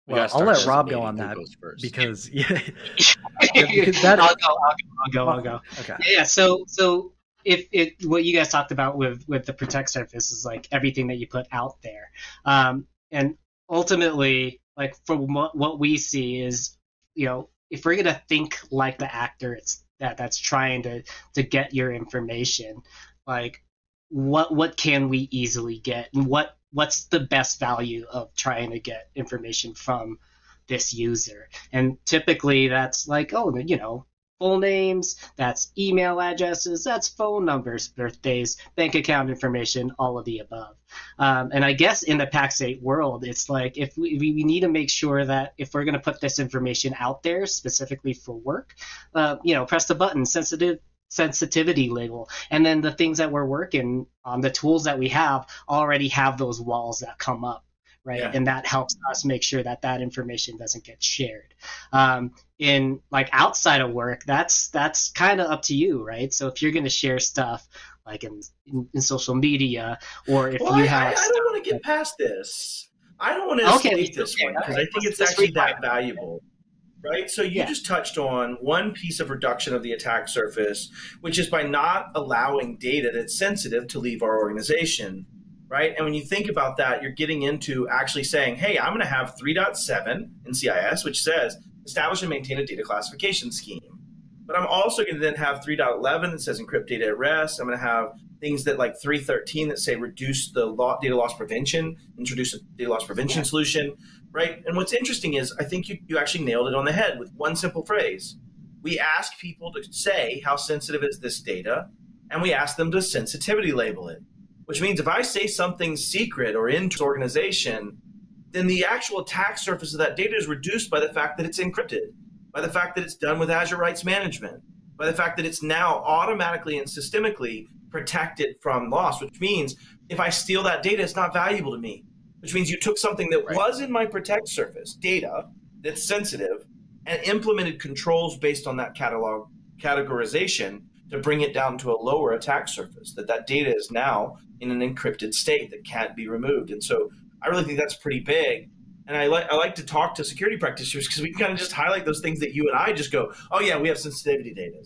Speaker 4: Well, I'll let Rob go on that because yeah, yeah because that,
Speaker 5: I'll go, I'll go, I'll go, I'll go. Okay. Yeah. So, so if it what you guys talked about with with the protect surface is like everything that you put out there, um, and ultimately, like from what, what we see is, you know, if we're gonna think like the actor, it's that that's trying to to get your information, like what what can we easily get and what what's the best value of trying to get information from this user? And typically that's like oh you know full names that's email addresses that's phone numbers birthdays bank account information all of the above. Um, and i guess in the pax8 world it's like if we, we need to make sure that if we're going to put this information out there specifically for work uh, you know press the button sensitive sensitivity label. And then the things that we're working on, the tools that we have already have those walls that come up. Right. Yeah. And that helps us make sure that that information doesn't get shared. Um, in like outside of work, that's that's kind of up to you, right? So if you're going to share stuff like in, in, in, social media, or if
Speaker 2: well,
Speaker 5: you
Speaker 2: I,
Speaker 5: have,
Speaker 2: I, I don't want to get past this. I don't want to escape okay, this okay, one because. I think it's actually that valuable right? So you yeah. just touched on one piece of reduction of the attack surface, which is by not allowing data that's sensitive to leave our organization, right? And when you think about that, you're getting into actually saying, hey, I'm going to have 3.7 in CIS, which says establish and maintain a data classification scheme. But I'm also going to then have 3.11 that says encrypt data at rest. I'm going to have things that like 313 that say reduce the law, data loss prevention, introduce a data loss prevention yeah. solution, right? And what's interesting is I think you, you actually nailed it on the head with one simple phrase. We ask people to say how sensitive is this data, and we ask them to sensitivity label it, which means if I say something secret or in organization, then the actual attack surface of that data is reduced by the fact that it's encrypted, by the fact that it's done with Azure Rights Management, by the fact that it's now automatically and systemically protected from loss, which means if I steal that data, it's not valuable to me, which means you took something that right. was in my protect surface, data that's sensitive, and implemented controls based on that catalog categorization to bring it down to a lower attack surface that that data is now in an encrypted state that can't be removed. And so i really think that's pretty big. And I like I like to talk to security practitioners because we can kind of just highlight those things that you and I just go, oh yeah, we have sensitivity data,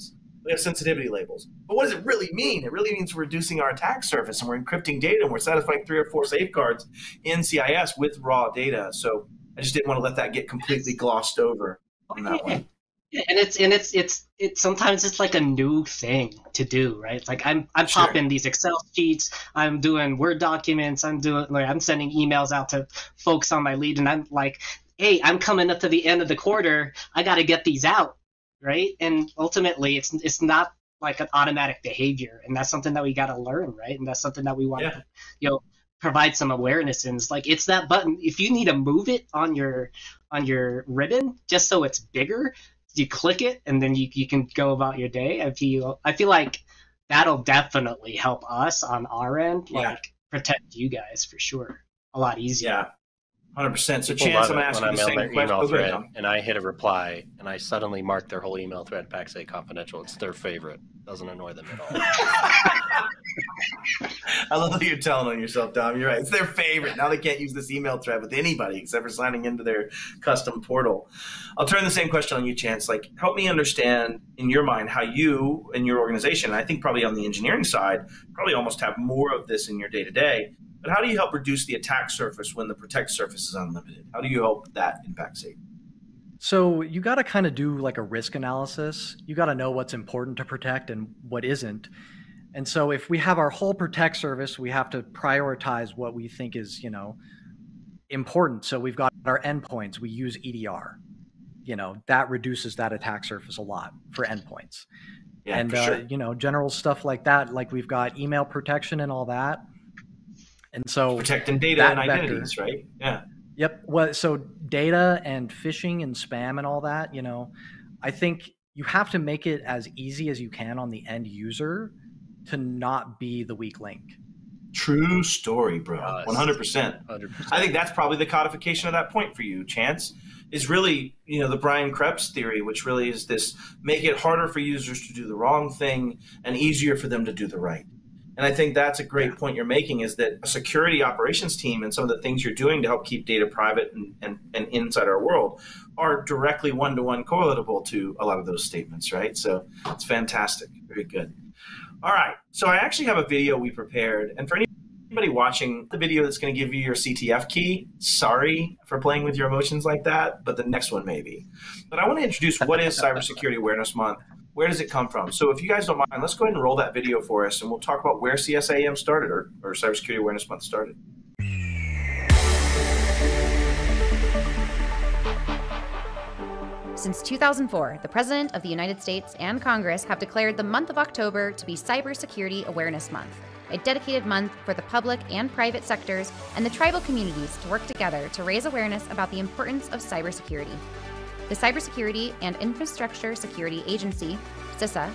Speaker 2: we have sensitivity labels. But what does it really mean? It really means we're reducing our attack surface and we're encrypting data and we're satisfying three or four safeguards in CIS with raw data. So I just didn't want to let that get completely glossed over on that one
Speaker 5: and it's and it's it's it's sometimes it's like a new thing to do right it's like i'm i'm sure. popping these excel sheets i'm doing word documents i'm doing like i'm sending emails out to folks on my lead and i'm like hey i'm coming up to the end of the quarter i got to get these out right and ultimately it's it's not like an automatic behavior and that's something that we got to learn right and that's something that we want yeah. to you know provide some awareness in it's like it's that button if you need to move it on your on your ribbon just so it's bigger you click it and then you, you can go about your day. I feel I feel like that'll definitely help us on our end, like yeah. protect you guys for sure. A lot easier.
Speaker 2: Yeah. Hundred percent. So, People chance I'm asking the same question. Email
Speaker 1: thread, and I hit a reply, and I suddenly mark their whole email thread Pax8 confidential. It's their favorite. Doesn't annoy them at all.
Speaker 2: I love that you're telling on yourself, Dom. You're right. It's their favorite. Now they can't use this email thread with anybody except for signing into their custom portal. I'll turn the same question on you, Chance. Like, help me understand in your mind how you and your organization, I think probably on the engineering side, probably almost have more of this in your day to day but how do you help reduce the attack surface when the protect surface is unlimited? How do you help that impact safety?
Speaker 4: So you got to kind of do like a risk analysis. You got to know what's important to protect and what isn't. And so if we have our whole protect service, we have to prioritize what we think is, you know, important. So we've got our endpoints. We use EDR. You know, that reduces that attack surface a lot for endpoints. Yeah, and uh, sure. you know, general stuff like that, like we've got email protection and all that and so
Speaker 2: protecting data and identities, vector, right? Yeah.
Speaker 4: Yep. Well, so data and phishing and spam and all that, you know, I think you have to make it as easy as you can on the end user to not be the weak link.
Speaker 2: True story, bro. One hundred percent. One hundred percent. I think that's probably the codification of that point for you, Chance. Is really, you know, the Brian Krebs theory, which really is this: make it harder for users to do the wrong thing and easier for them to do the right. And I think that's a great point you're making is that a security operations team and some of the things you're doing to help keep data private and, and, and inside our world are directly one to one correlatable to a lot of those statements, right? So it's fantastic. Very good. All right. So I actually have a video we prepared. And for anybody watching the video that's going to give you your CTF key, sorry for playing with your emotions like that, but the next one maybe. But I want to introduce what is Cybersecurity Awareness Month where does it come from? So if you guys don't mind, let's go ahead and roll that video for us, and we'll talk about where CSAM started or, or Cybersecurity Awareness Month started.
Speaker 6: Since 2004, the President of the United States and Congress have declared the month of October to be Cybersecurity Awareness Month, a dedicated month for the public and private sectors and the tribal communities to work together to raise awareness about the importance of cybersecurity the Cybersecurity and Infrastructure Security Agency, CISA,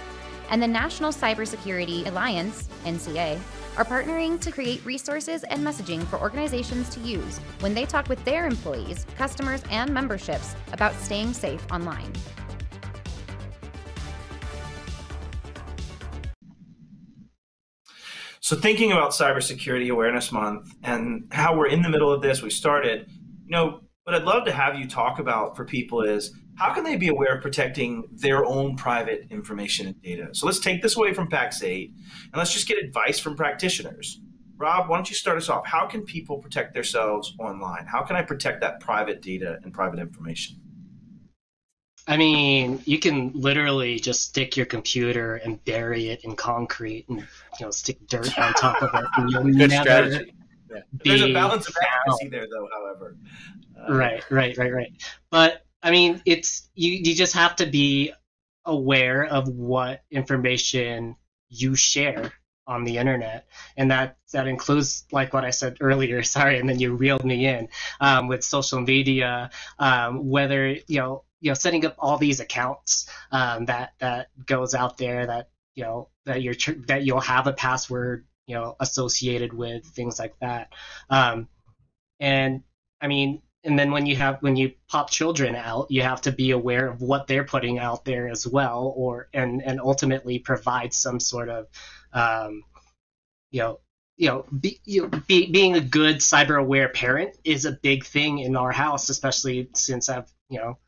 Speaker 6: and the National Cybersecurity Alliance, NCA, are partnering to create resources and messaging for organizations to use when they talk with their employees, customers, and memberships about staying safe online.
Speaker 2: So, thinking about Cybersecurity Awareness Month and how we're in the middle of this, we started, you know, what I'd love to have you talk about for people is how can they be aware of protecting their own private information and data? So let's take this away from Pax8 and let's just get advice from practitioners. Rob, why don't you start us off? How can people protect themselves online? How can I protect that private data and private information?
Speaker 5: I mean, you can literally just stick your computer and bury it in concrete and you know stick dirt on top of it, and you'll
Speaker 1: Good
Speaker 5: never
Speaker 1: strategy.
Speaker 5: Be
Speaker 2: There's a balance of
Speaker 5: found.
Speaker 2: accuracy there, though. However, Uh,
Speaker 5: Right, right, right, right. But I mean, it's you. You just have to be aware of what information you share on the internet, and that that includes like what I said earlier. Sorry, and then you reeled me in um, with social media. Um, whether you know, you know, setting up all these accounts um, that that goes out there that you know that you're tr- that you'll have a password you know associated with things like that. Um, and I mean, and then when you have when you pop children out, you have to be aware of what they're putting out there as well, or and and ultimately provide some sort of, um, you know, you know, be, you know be, being a good cyber aware parent is a big thing in our house, especially since I've you know,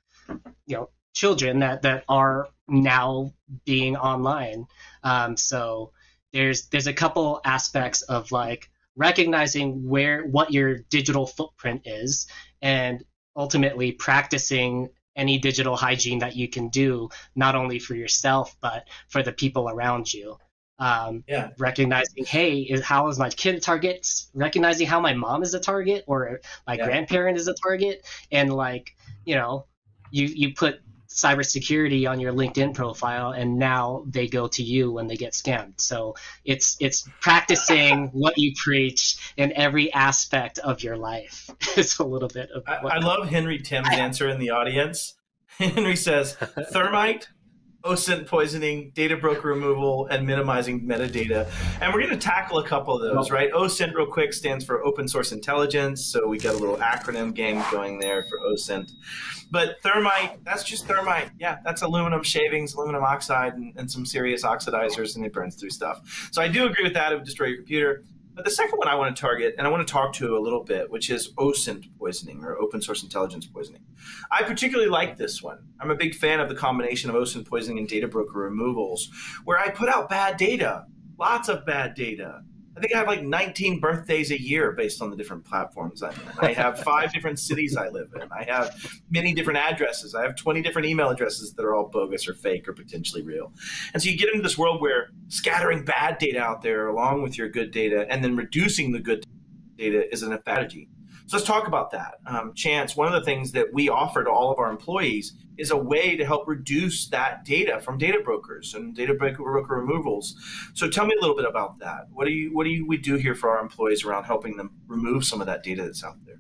Speaker 5: you know, children that that are now being online. Um, so there's there's a couple aspects of like recognizing where what your digital footprint is and ultimately practicing any digital hygiene that you can do not only for yourself but for the people around you um,
Speaker 2: Yeah.
Speaker 5: recognizing hey is, how is my kid a target recognizing how my mom is a target or my
Speaker 2: Yeah.
Speaker 5: grandparent is a target and like you know you you put cybersecurity on your LinkedIn profile and now they go to you when they get scammed. So it's it's practicing what you preach in every aspect of your life. it's a little bit of
Speaker 2: I,
Speaker 5: what
Speaker 2: I love Henry Tim's answer in the audience. Henry says thermite, OSINT poisoning, data broker removal, and minimizing metadata. And we're going to tackle a couple of those, right? OSINT, real quick, stands for Open Source Intelligence. So we got a little acronym game going there for OSINT. But thermite, that's just thermite. Yeah, that's aluminum shavings, aluminum oxide, and, and some serious oxidizers, and it burns through stuff. So I do agree with that. It would destroy your computer. But the second one I want to target, and I want to talk to a little bit, which is OSINT poisoning or open source intelligence poisoning. I particularly like this one. I'm a big fan of the combination of OSINT poisoning and data broker removals, where I put out bad data, lots of bad data. I think I have like 19 birthdays a year based on the different platforms I'm in. I have five different cities I live in. I have many different addresses. I have 20 different email addresses that are all bogus or fake or potentially real. And so you get into this world where scattering bad data out there along with your good data and then reducing the good data is an strategy. So let's talk about that. Um, Chance, one of the things that we offer to all of our employees is a way to help reduce that data from data brokers and data broker removals. So tell me a little bit about that. What do you what do you, we do here for our employees around helping them remove some of that data that's out there?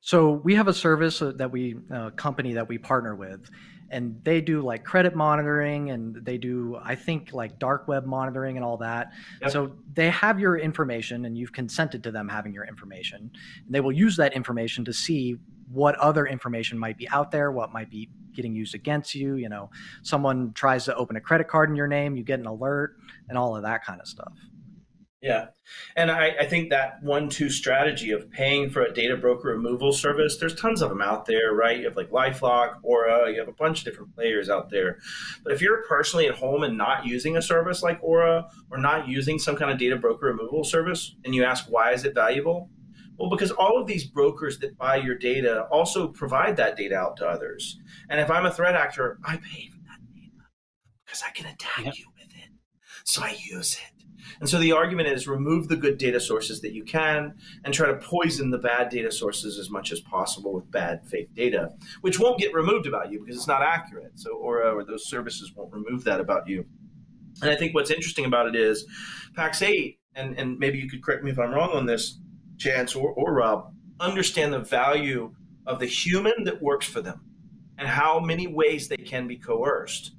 Speaker 4: So we have a service uh, that we, a company that we partner with, and they do like credit monitoring and they do, I think, like dark web monitoring and all that.
Speaker 2: Yep.
Speaker 4: So they have your information and you've consented to them having your information. And they will use that information to see what other information might be out there, what might be getting used against you. You know, someone tries to open a credit card in your name, you get an alert and all of that kind of stuff.
Speaker 2: Yeah. And I, I think that one two strategy of paying for a data broker removal service, there's tons of them out there, right? You have like Lifelock, Aura, you have a bunch of different players out there. But if you're personally at home and not using a service like Aura or not using some kind of data broker removal service, and you ask why is it valuable? Well, because all of these brokers that buy your data also provide that data out to others. And if I'm a threat actor, I pay for that data because I can attack
Speaker 5: Yep.
Speaker 2: you with it. So I use it. And so the argument is remove the good data sources that you can and try to poison the bad data sources as much as possible with bad fake data, which won't get removed about you because it's not accurate. So Aura or those services won't remove that about you. And I think what's interesting about it is Pax8, and, and maybe you could correct me if I'm wrong on this, Chance or, or Rob, understand the value of the human that works for them and how many ways they can be coerced.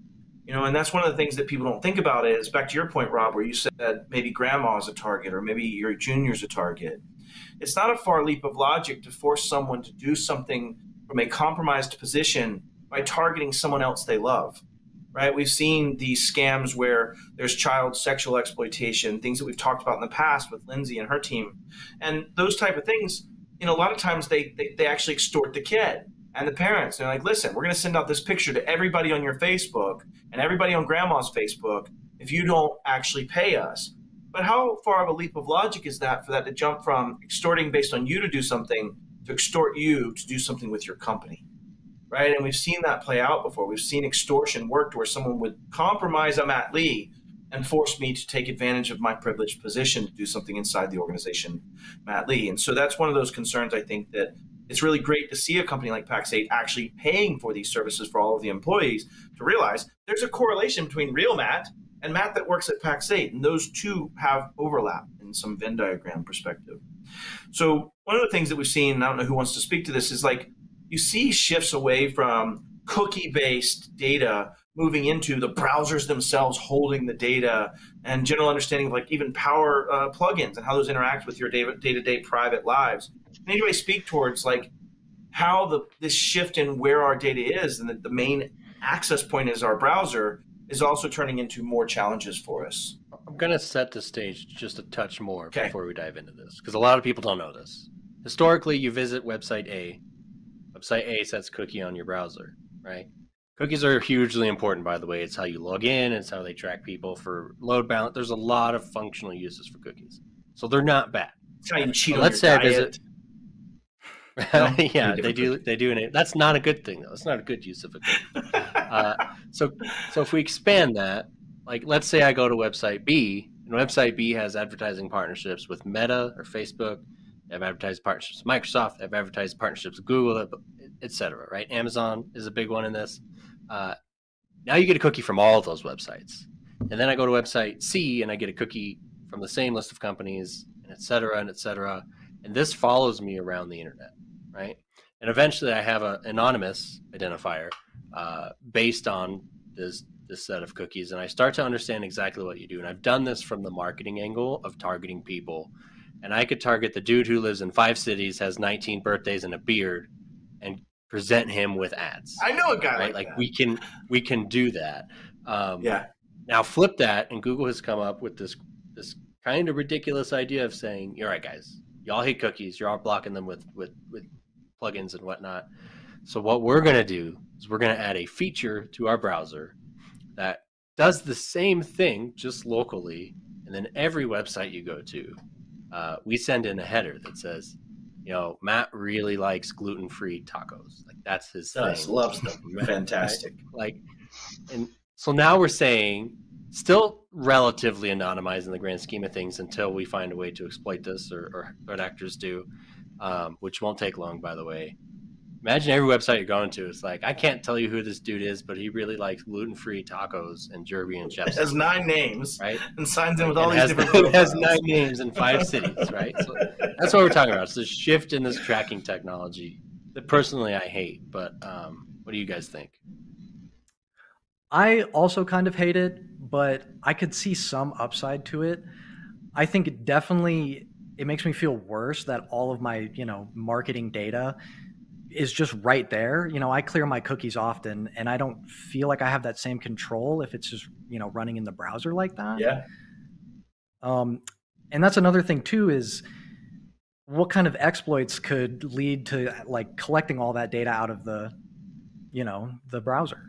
Speaker 2: You know, and that's one of the things that people don't think about is back to your point, Rob, where you said that maybe grandma's a target or maybe your junior's a target. It's not a far leap of logic to force someone to do something from a compromised position by targeting someone else they love. Right? We've seen these scams where there's child sexual exploitation, things that we've talked about in the past with Lindsay and her team. And those type of things, you know, a lot of times they, they, they actually extort the kid and the parents. They're like, listen, we're going to send out this picture to everybody on your Facebook and everybody on grandma's Facebook if you don't actually pay us. But how far of a leap of logic is that for that to jump from extorting based on you to do something to extort you to do something with your company? right? And we've seen that play out before. We've seen extortion worked where someone would compromise a Matt Lee and force me to take advantage of my privileged position to do something inside the organization, Matt Lee. And so that's one of those concerns I think that it's really great to see a company like Pax8 actually paying for these services for all of the employees to realize there's a correlation between real Matt and Matt that works at Pax8. And those two have overlap in some Venn diagram perspective. So one of the things that we've seen, I don't know who wants to speak to this, is like you see shifts away from cookie based data moving into the browsers themselves holding the data and general understanding of like even power uh, plugins and how those interact with your day to day private lives. Can anybody speak towards like how the this shift in where our data is and that the main access point is our browser is also turning into more challenges for us?
Speaker 1: I'm going to set the stage just a touch more
Speaker 2: Okay.
Speaker 1: before we dive into this because a lot of people don't know this. Historically, you visit website A, website A sets cookie on your browser, right? Cookies are hugely important, by the way. It's how you log in, it's how they track people for load balance. There's a lot of functional uses for cookies. So they're not bad.
Speaker 2: It's how you cheat
Speaker 1: Let's say I visit.
Speaker 2: No?
Speaker 1: yeah, they do. They do. An, that's not a good thing, though. It's not a good use of a cookie. Uh, so, so if we expand that, like, let's say I go to website B, and website B has advertising partnerships with Meta or Facebook. They have advertised partnerships with Microsoft. They have advertised partnerships with Google, etc. Right? Amazon is a big one in this. Uh, now you get a cookie from all of those websites, and then I go to website C and I get a cookie from the same list of companies, and et cetera, and etc. And this follows me around the internet, right? And eventually, I have an anonymous identifier uh, based on this this set of cookies, and I start to understand exactly what you do. And I've done this from the marketing angle of targeting people, and I could target the dude who lives in five cities, has 19 birthdays, and a beard, and present him with ads.
Speaker 2: I know a guy
Speaker 1: right?
Speaker 2: like,
Speaker 1: Like
Speaker 2: that.
Speaker 1: we can we can do that. Um,
Speaker 2: yeah.
Speaker 1: now flip that, and Google has come up with this this kind of ridiculous idea of saying, "You're right, guys. Y'all hate cookies. You're all blocking them with with with plugins and whatnot." So what we're gonna do is we're gonna add a feature to our browser that does the same thing just locally, and then every website you go to, uh, we send in a header that says, you know, Matt really likes gluten-free tacos. Like that's his
Speaker 2: Does,
Speaker 1: thing.
Speaker 2: loves them. Fantastic.
Speaker 1: like and so now we're saying still relatively anonymized in the grand scheme of things until we find a way to exploit this or, or what actors do um, which won't take long by the way. Imagine every website you're going to it's like i can't tell you who this dude is but he really likes gluten-free tacos and jerby and
Speaker 2: It
Speaker 1: chips
Speaker 2: has nine names
Speaker 1: right?
Speaker 2: and signs in with
Speaker 1: It
Speaker 2: all these
Speaker 1: has,
Speaker 2: different
Speaker 1: it has nine names in five cities right? So that's what we're talking about. It's the shift in this tracking technology that personally i hate but um, what do you guys think?
Speaker 4: I also kind of hate it, but I could see some upside to it. I think it definitely it makes me feel worse that all of my, you know, marketing data is just right there. You know, I clear my cookies often and I don't feel like I have that same control if it's just, you know, running in the browser like that.
Speaker 2: Yeah.
Speaker 4: Um, and that's another thing too is what kind of exploits could lead to like collecting all that data out of the, you know, the browser.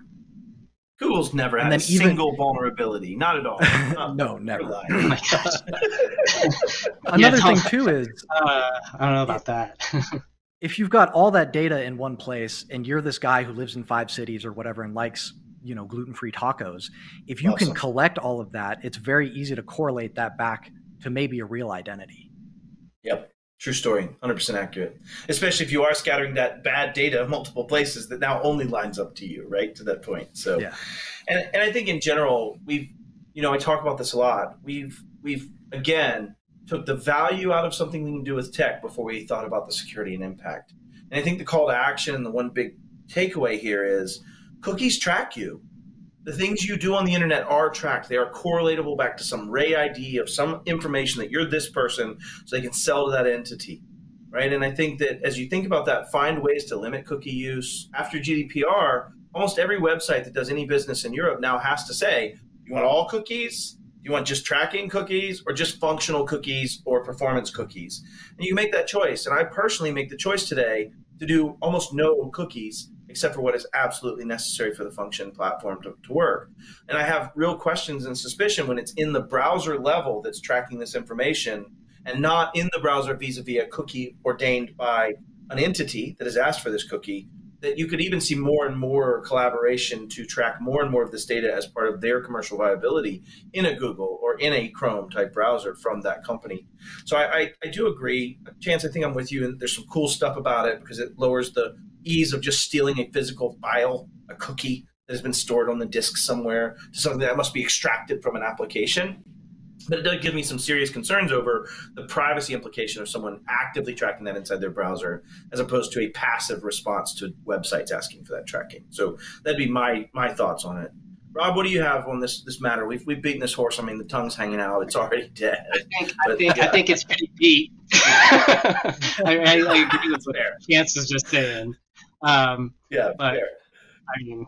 Speaker 2: Google's never
Speaker 4: And
Speaker 2: had a
Speaker 4: even-
Speaker 2: single vulnerability. Not at all. Not-
Speaker 4: no, never.
Speaker 2: lying.
Speaker 5: Oh my gosh.
Speaker 4: Another
Speaker 5: Yeah,
Speaker 4: thing too is
Speaker 5: Uh, I don't know about that.
Speaker 4: if you've got all that data in one place and you're this guy who lives in five cities or whatever and likes you know gluten-free tacos if you
Speaker 2: Awesome.
Speaker 4: can collect all of that it's very easy to correlate that back to maybe a real identity
Speaker 2: Yep. True story. 100% accurate. Especially if you are scattering that bad data multiple places that now only lines up to you, right? To that point. So,
Speaker 4: Yeah.
Speaker 2: and, and I think in general, we've, you know, I talk about this a lot. We've, we've, again, took the value out of something we can do with tech before we thought about the security and impact. And I think the call to action and the one big takeaway here is cookies track you. The things you do on the internet are tracked. They are correlatable back to some Ray ID of some information that you're this person so they can sell to that entity. Right. And I think that as you think about that, find ways to limit cookie use. After GDPR, almost every website that does any business in Europe now has to say, you want all cookies? You want just tracking cookies or just functional cookies or performance cookies? And you make that choice. And I personally make the choice today to do almost no cookies except for what is absolutely necessary for the function platform to, to work. And I have real questions and suspicion when it's in the browser level that's tracking this information and not in the browser vis a vis a cookie ordained by an entity that has asked for this cookie. That you could even see more and more collaboration to track more and more of this data as part of their commercial viability in a Google or in a Chrome type browser from that company. So I, I, I do agree. Chance, I think I'm with you, and there's some cool stuff about it because it lowers the ease of just stealing a physical file, a cookie that has been stored on the disk somewhere to something that must be extracted from an application but it does give me some serious concerns over the privacy implication of someone actively tracking that inside their browser as opposed to a passive response to websites asking for that tracking. So that'd be my my thoughts on it. Rob what do you have on this this matter? We've, we've beaten this horse. I mean the tongue's hanging out. It's already dead.
Speaker 5: I think but, i think i think it's pretty I, I, I, agree with what chance is just saying. Um
Speaker 2: yeah but fair.
Speaker 5: i mean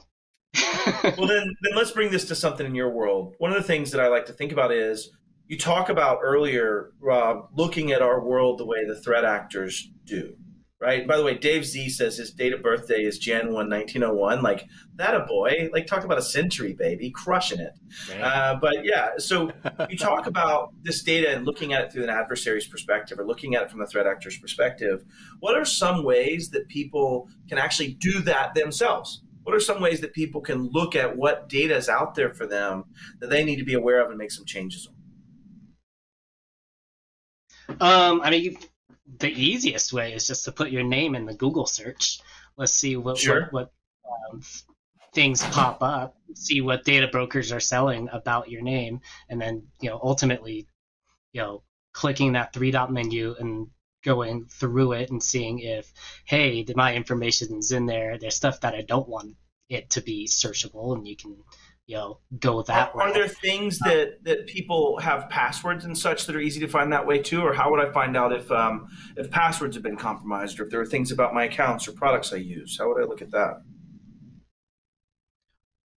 Speaker 2: well then then let's bring this to something in your world. One of the things that i like to think about is you talk about earlier, Rob, looking at our world the way the threat actors do, right? By the way, Dave Z says his date of birthday is Jan 1, 1901. Like, that a boy. Like, talk about a century, baby, crushing it. Uh, but yeah, so you talk about this data and looking at it through an adversary's perspective or looking at it from the threat actor's perspective. What are some ways that people can actually do that themselves? What are some ways that people can look at what data is out there for them that they need to be aware of and make some changes on?
Speaker 5: Um, I mean, you, the easiest way is just to put your name in the Google search. Let's see what sure. what, what um, things pop up. See what data brokers are selling about your name, and then you know ultimately, you know, clicking that three dot menu and going through it and seeing if hey, my information is in there. There's stuff that I don't want it to be searchable, and you can go that
Speaker 2: are, way. Are there things uh, that that people have passwords and such that are easy to find that way too, or how would I find out if um, if passwords have been compromised, or if there are things about my accounts or products I use? How would I look at that?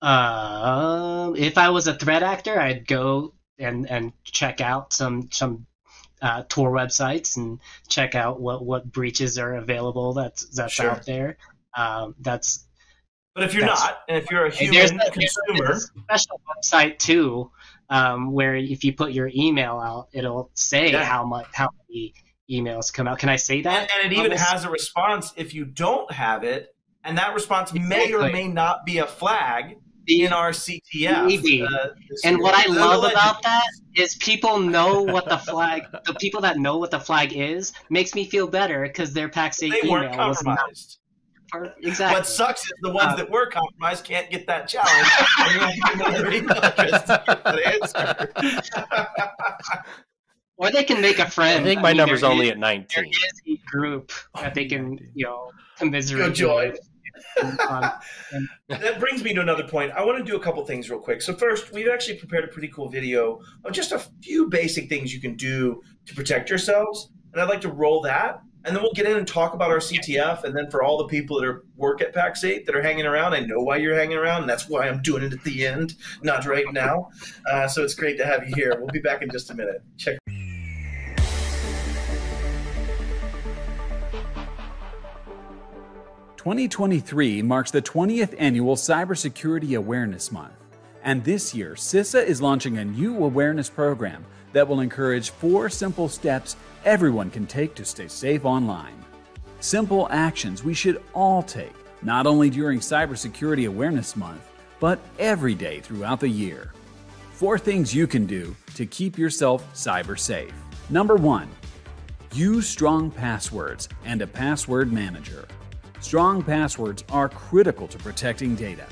Speaker 5: Um, if I was a threat actor, I'd go and and check out some some uh, Tor websites and check out what what breaches are available that's that's sure. out there. Um, that's
Speaker 2: but if you're not, and if you're a human there's a, consumer, there's
Speaker 5: a special website too, um, where if you put your email out, it'll say yeah. how much how many emails come out. Can I say that?
Speaker 2: And, and it even has a response if you don't have it, and that response exactly. may or may not be a flag in our CTF. Maybe. Uh,
Speaker 5: and what I love about that is people know what the flag. the people that know what the flag is makes me feel better because their Pax8
Speaker 2: they
Speaker 5: email. Was not, Exactly.
Speaker 2: What sucks is the ones uh, that were compromised can't get that challenge.
Speaker 5: or they can make a friend.
Speaker 1: I think my I mean, number's only is, at 19. There
Speaker 5: is a group that they can, you know, commiserate. Go
Speaker 2: join. that brings me to another point. I want to do a couple things real quick. So first, we've actually prepared a pretty cool video of just a few basic things you can do to protect yourselves, and I'd like to roll that and then we'll get in and talk about our CTF. And then for all the people that are work at Pax8 that are hanging around, I know why you're hanging around, and that's why I'm doing it at the end, not right now. Uh, so it's great to have you here. We'll be back in just a minute. Check.
Speaker 7: Twenty twenty three marks the 20th annual Cybersecurity Awareness Month. And this year, CISA is launching a new awareness program that will encourage four simple steps everyone can take to stay safe online. Simple actions we should all take, not only during Cybersecurity Awareness Month, but every day throughout the year. Four things you can do to keep yourself cyber safe. Number one, use strong passwords and a password manager. Strong passwords are critical to protecting data.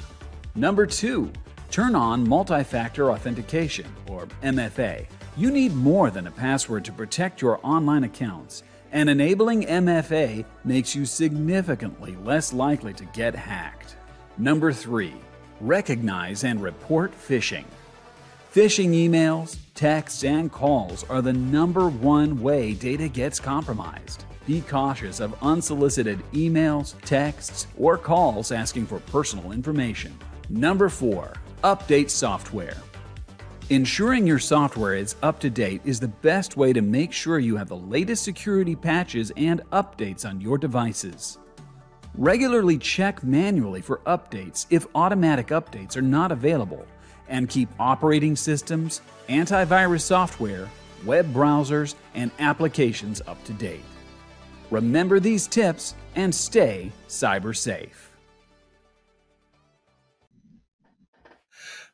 Speaker 7: Number two, turn on multi factor authentication, or MFA, you need more than a password to protect your online accounts, and enabling MFA makes you significantly less likely to get hacked. Number 3. Recognize and report phishing. Phishing emails, texts, and calls are the number one way data gets compromised. Be cautious of unsolicited emails, texts, or calls asking for personal information. Number 4. Update software. Ensuring your software is up to date is the best way to make sure you have the latest security patches and updates on your devices. Regularly check manually for updates if automatic updates are not available, and keep operating systems, antivirus software, web browsers, and applications up to date. Remember these tips and stay cyber safe.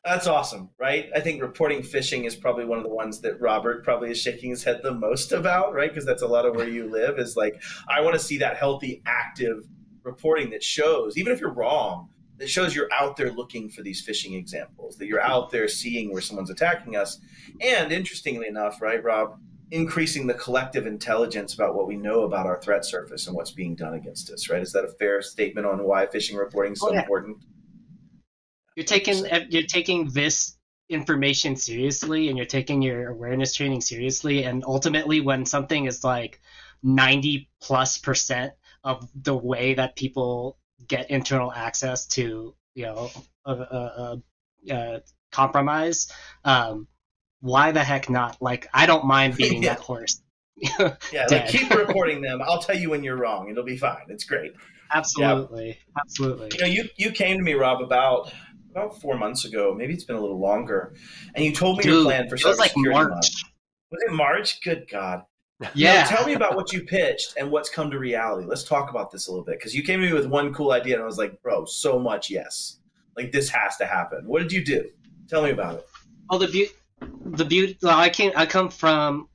Speaker 2: That's awesome, right? I think reporting phishing is probably one of the ones that Robert probably is shaking his head the most about, right? Because that's a lot of where you live. Is like, I want to see that healthy, active reporting that shows, even if you're wrong, that shows you're out there looking for these phishing examples, that you're out there seeing where someone's attacking us. And interestingly enough, right, Rob, increasing the collective intelligence about what we know about our threat surface and what's being done against us, right? Is that a fair statement on why phishing reporting is so oh, yeah. important?
Speaker 5: You're taking you're taking this information seriously and you're taking your awareness training seriously and ultimately when something is like 90 plus percent of the way that people get internal access to you know a, a, a, a compromise um, why the heck not? Like i don't mind beating yeah. that horse.
Speaker 2: Yeah like keep reporting them. I'll tell you when you're wrong. It'll be fine. It's great.
Speaker 5: Absolutely. Yeah. absolutely.
Speaker 2: You know you, you came to me rob about about four months ago maybe it's been a little longer and you told me Dude, your plan for it was like march month. was it march good god yeah. tell me about what you pitched and what's come to reality. Let's talk about this a little bit because you came to me with one cool idea and I was like, bro, so much yes. Like this has to happen. What did you do? Tell me about it.
Speaker 5: Oh, the beauty, the beauty. Well, I came. I come from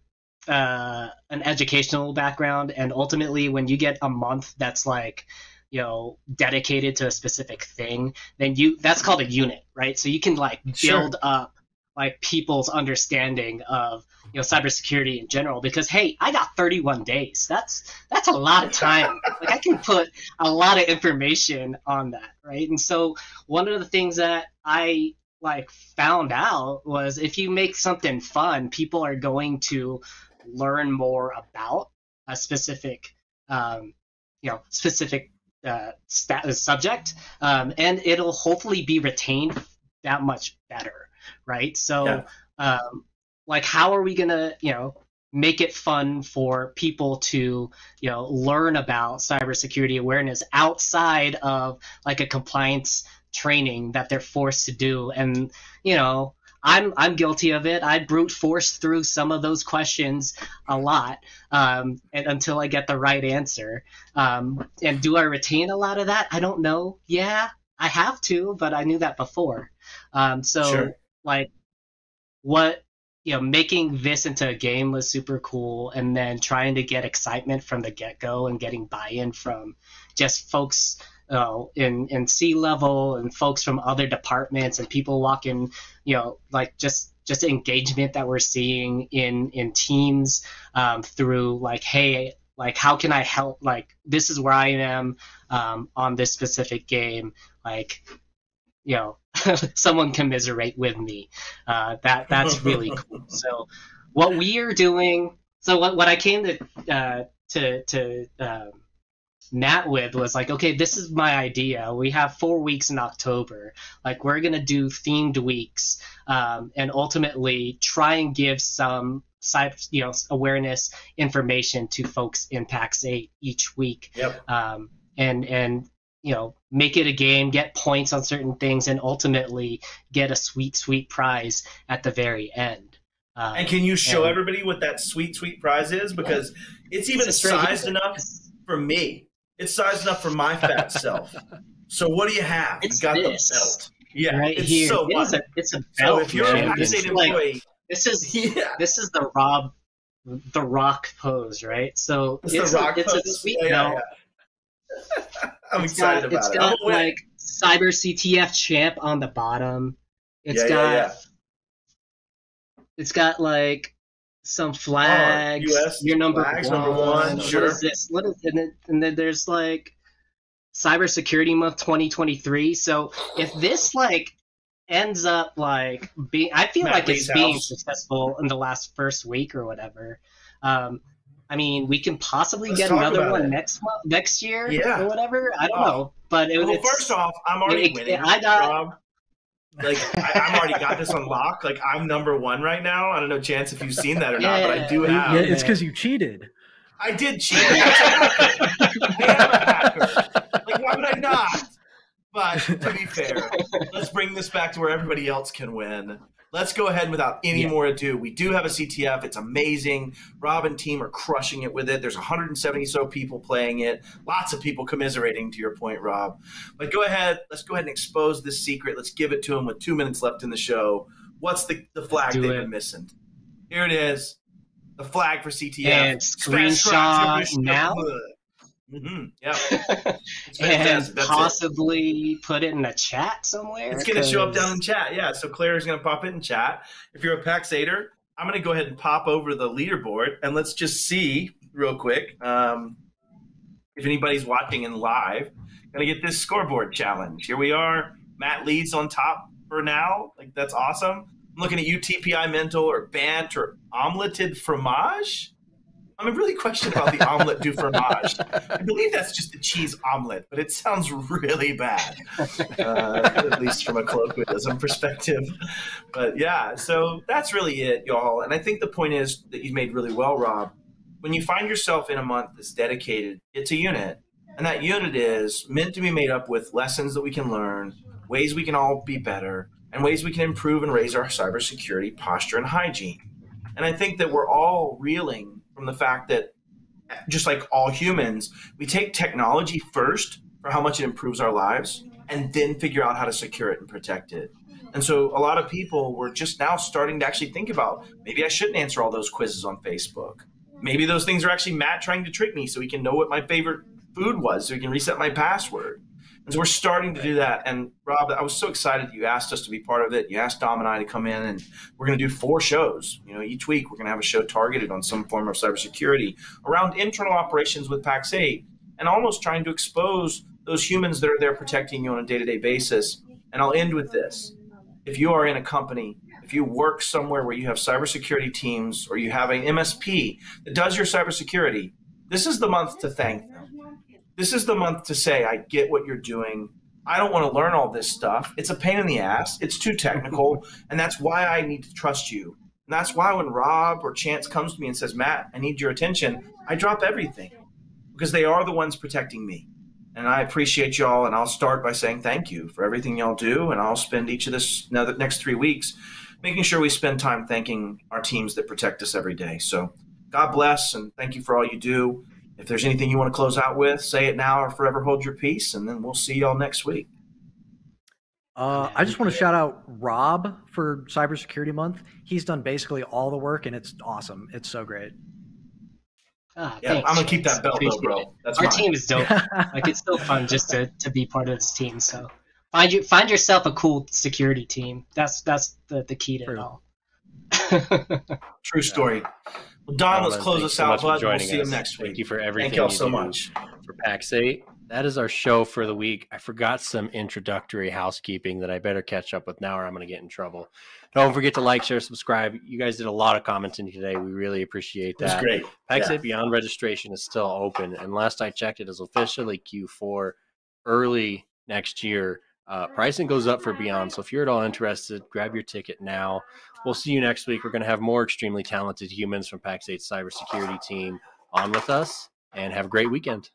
Speaker 5: uh, an educational background, and ultimately, when you get a month that's like you know dedicated to a specific thing then you that's called a unit right? So you can like build sure. up like people's understanding of you know cybersecurity in general because hey i got 31 days. That's that's a lot of time. Like i can put a lot of information on that right? And so one of the things that i like found out was if you make something fun people are going to learn more about a specific um, you know specific uh, stat- subject um, and it'll hopefully be retained that much better right? So, yeah. um, like, how are we gonna, you know, make it fun for people to, you know, learn about cybersecurity awareness outside of like a compliance training that they're forced to do? And, you know, I'm I'm guilty of it. I brute force through some of those questions a lot um, and, until I get the right answer. Um, and do I retain a lot of that? I don't know. Yeah, I have to, but I knew that before. Um, so sure like what you know making this into a game was super cool and then trying to get excitement from the get-go and getting buy-in from just folks uh, in in C level and folks from other departments and people walking you know like just just engagement that we're seeing in in teams um, through like hey like how can i help like this is where i am um, on this specific game like you know someone commiserate with me. Uh, that that's really cool. So what we are doing. So what what I came to uh, to to um, Matt with was like, okay, this is my idea. We have four weeks in October. Like we're gonna do themed weeks, um, and ultimately try and give some you know, awareness information to folks in Pax8 each week.
Speaker 2: Yep.
Speaker 5: Um, and and you know make it a game get points on certain things and ultimately get a sweet sweet prize at the very end
Speaker 2: um, and can you show and, everybody what that sweet sweet prize is because it's even it's sized enough for me it's sized enough for my fat self so what do you have
Speaker 5: it's
Speaker 2: got
Speaker 5: this.
Speaker 2: the belt yeah
Speaker 5: right
Speaker 2: it's
Speaker 5: here.
Speaker 2: so
Speaker 5: it is a, it's a belt so if you're man. a employee like, this is yeah. this is the rob the rock pose right so
Speaker 2: it's, it's, a, it's a, sweet yeah, belt I'm
Speaker 5: it's
Speaker 2: excited
Speaker 5: got,
Speaker 2: about
Speaker 5: it's it. got like Cyber CTF champ on the bottom. It's yeah, got yeah, yeah. it's got like some oh, flags.
Speaker 2: Oh, US
Speaker 5: Your number
Speaker 2: flags,
Speaker 5: one.
Speaker 2: Number one. Sure.
Speaker 5: is this? What is and then, and then there's like Cybersecurity Month 2023. So if this like ends up like being, I feel Matt like Lee's it's being successful in the last first week or whatever. Um, I mean, we can possibly Let's get another one it. next month, next year, yeah. or whatever. I don't know, but it,
Speaker 2: well, first off, I'm already it, winning. I got. Rob. Like I, am already got this on lock. Like I'm number one right now. I don't know, Chance, if you've seen that or yeah, not, but I do have.
Speaker 4: Yeah, it's because you cheated.
Speaker 2: I did cheat. I am a hacker. Like why would I not? But to be fair, let's bring this back to where everybody else can win. Let's go ahead and without any
Speaker 5: Yeah.
Speaker 2: more ado. We do have a CTF. It's amazing. Rob and team are crushing it with it. There's 170 so people playing it. Lots of people commiserating to your point, Rob. But go ahead. Let's go ahead and expose this secret. Let's give it to them with two minutes left in the show. What's the, the flag
Speaker 5: Do
Speaker 2: they've
Speaker 5: it.
Speaker 2: been missing? Here it is. The flag for CTF.
Speaker 5: And screenshot now?
Speaker 2: Mm-hmm. Yeah.
Speaker 5: and
Speaker 2: fantastic. That's it.
Speaker 5: possibly put it in a chat somewhere.
Speaker 2: It's going to show up down in chat. Yeah. So Claire's going to pop it in chat. If you're a PAX Eighter, I'm going to go ahead and pop over the leaderboard and let's just see real quick um, if anybody's watching in live. Going to get this scoreboard challenge. Here we are. Matt leads on top for now. Like that's awesome. I'm looking at UTPI Mental or Bant or Omeleted Fromage. I'm really questioning about the omelet du fromage. I believe that's just the cheese omelet, but it sounds really bad, uh, at least from a colloquialism perspective. But yeah, so that's really it, y'all. And I think the point is that you've made really well, Rob. When you find yourself in a month that's dedicated, it's a unit. And that unit is meant to be made up with lessons that we can learn, ways we can all be better, and ways we can improve and raise our cybersecurity posture and hygiene. And I think that we're all reeling from the fact that, just like all humans, we take technology first for how much it improves our lives and then figure out how to secure it and protect it. And so a lot of people were just now starting to actually think about maybe I shouldn't answer all those quizzes on Facebook. Maybe those things are actually Matt trying to trick me so he can know what my favorite food was, so he can reset my password. And so we're starting to do that. And Rob, I was so excited you asked us to be part of it. You asked Dom and I to come in, and we're going to do four shows. You know, each week we're going to have a show targeted on some form of cybersecurity around internal operations with Pax8 and almost trying to expose those humans that are there protecting you on a day to day basis. And I'll end with this. If you are in a company, if you work somewhere where you have cybersecurity teams or you have an MSP that does your cybersecurity, this is the month to thank them. This is the month to say, I get what you're doing. I don't want to learn all this stuff. It's a pain in the ass. It's too technical. and that's why I need to trust you. And that's why when Rob or Chance comes to me and says, Matt, I need your attention, I drop everything because they are the ones protecting me. And I appreciate y'all. And I'll start by saying thank you for everything y'all do. And I'll spend each of this now the next three weeks making sure we spend time thanking our teams that protect us every day. So God bless and thank you for all you do. If there's anything you want to close out with, say it now or forever hold your peace. And then we'll see y'all next week.
Speaker 4: Uh, I just want to shout out Rob for Cybersecurity Month. He's done basically all the work, and it's awesome. It's so great.
Speaker 5: Ah,
Speaker 2: Yeah,
Speaker 5: thanks,
Speaker 2: I'm gonna keep that belt though, bro. That's
Speaker 5: Our
Speaker 2: mine.
Speaker 5: team is dope. like it's so fun just to, to be part of this team. So find you find yourself a cool security team. That's that's the, the key to it all.
Speaker 2: True story. Well, Dom, let's close
Speaker 1: thanks
Speaker 2: us
Speaker 1: so
Speaker 2: out, bud. We'll see you next week.
Speaker 1: Thank you for everything.
Speaker 2: Thank y'all
Speaker 1: you
Speaker 2: so much.
Speaker 1: for Pax8. That is our show for the week. I forgot some introductory housekeeping that I better catch up with now or I'm going to get in trouble. Don't forget to like, share, subscribe. You guys did a lot of commenting today. We really appreciate that.
Speaker 2: That's great.
Speaker 1: PAX
Speaker 2: Yeah.
Speaker 1: 8 Beyond registration is still open. And last I checked, it is officially Q4 early next year. Uh, pricing goes up for Beyond. So if you're at all interested, grab your ticket now. We'll see you next week. We're going to have more extremely talented humans from Pax8 cybersecurity team on with us and have a great weekend.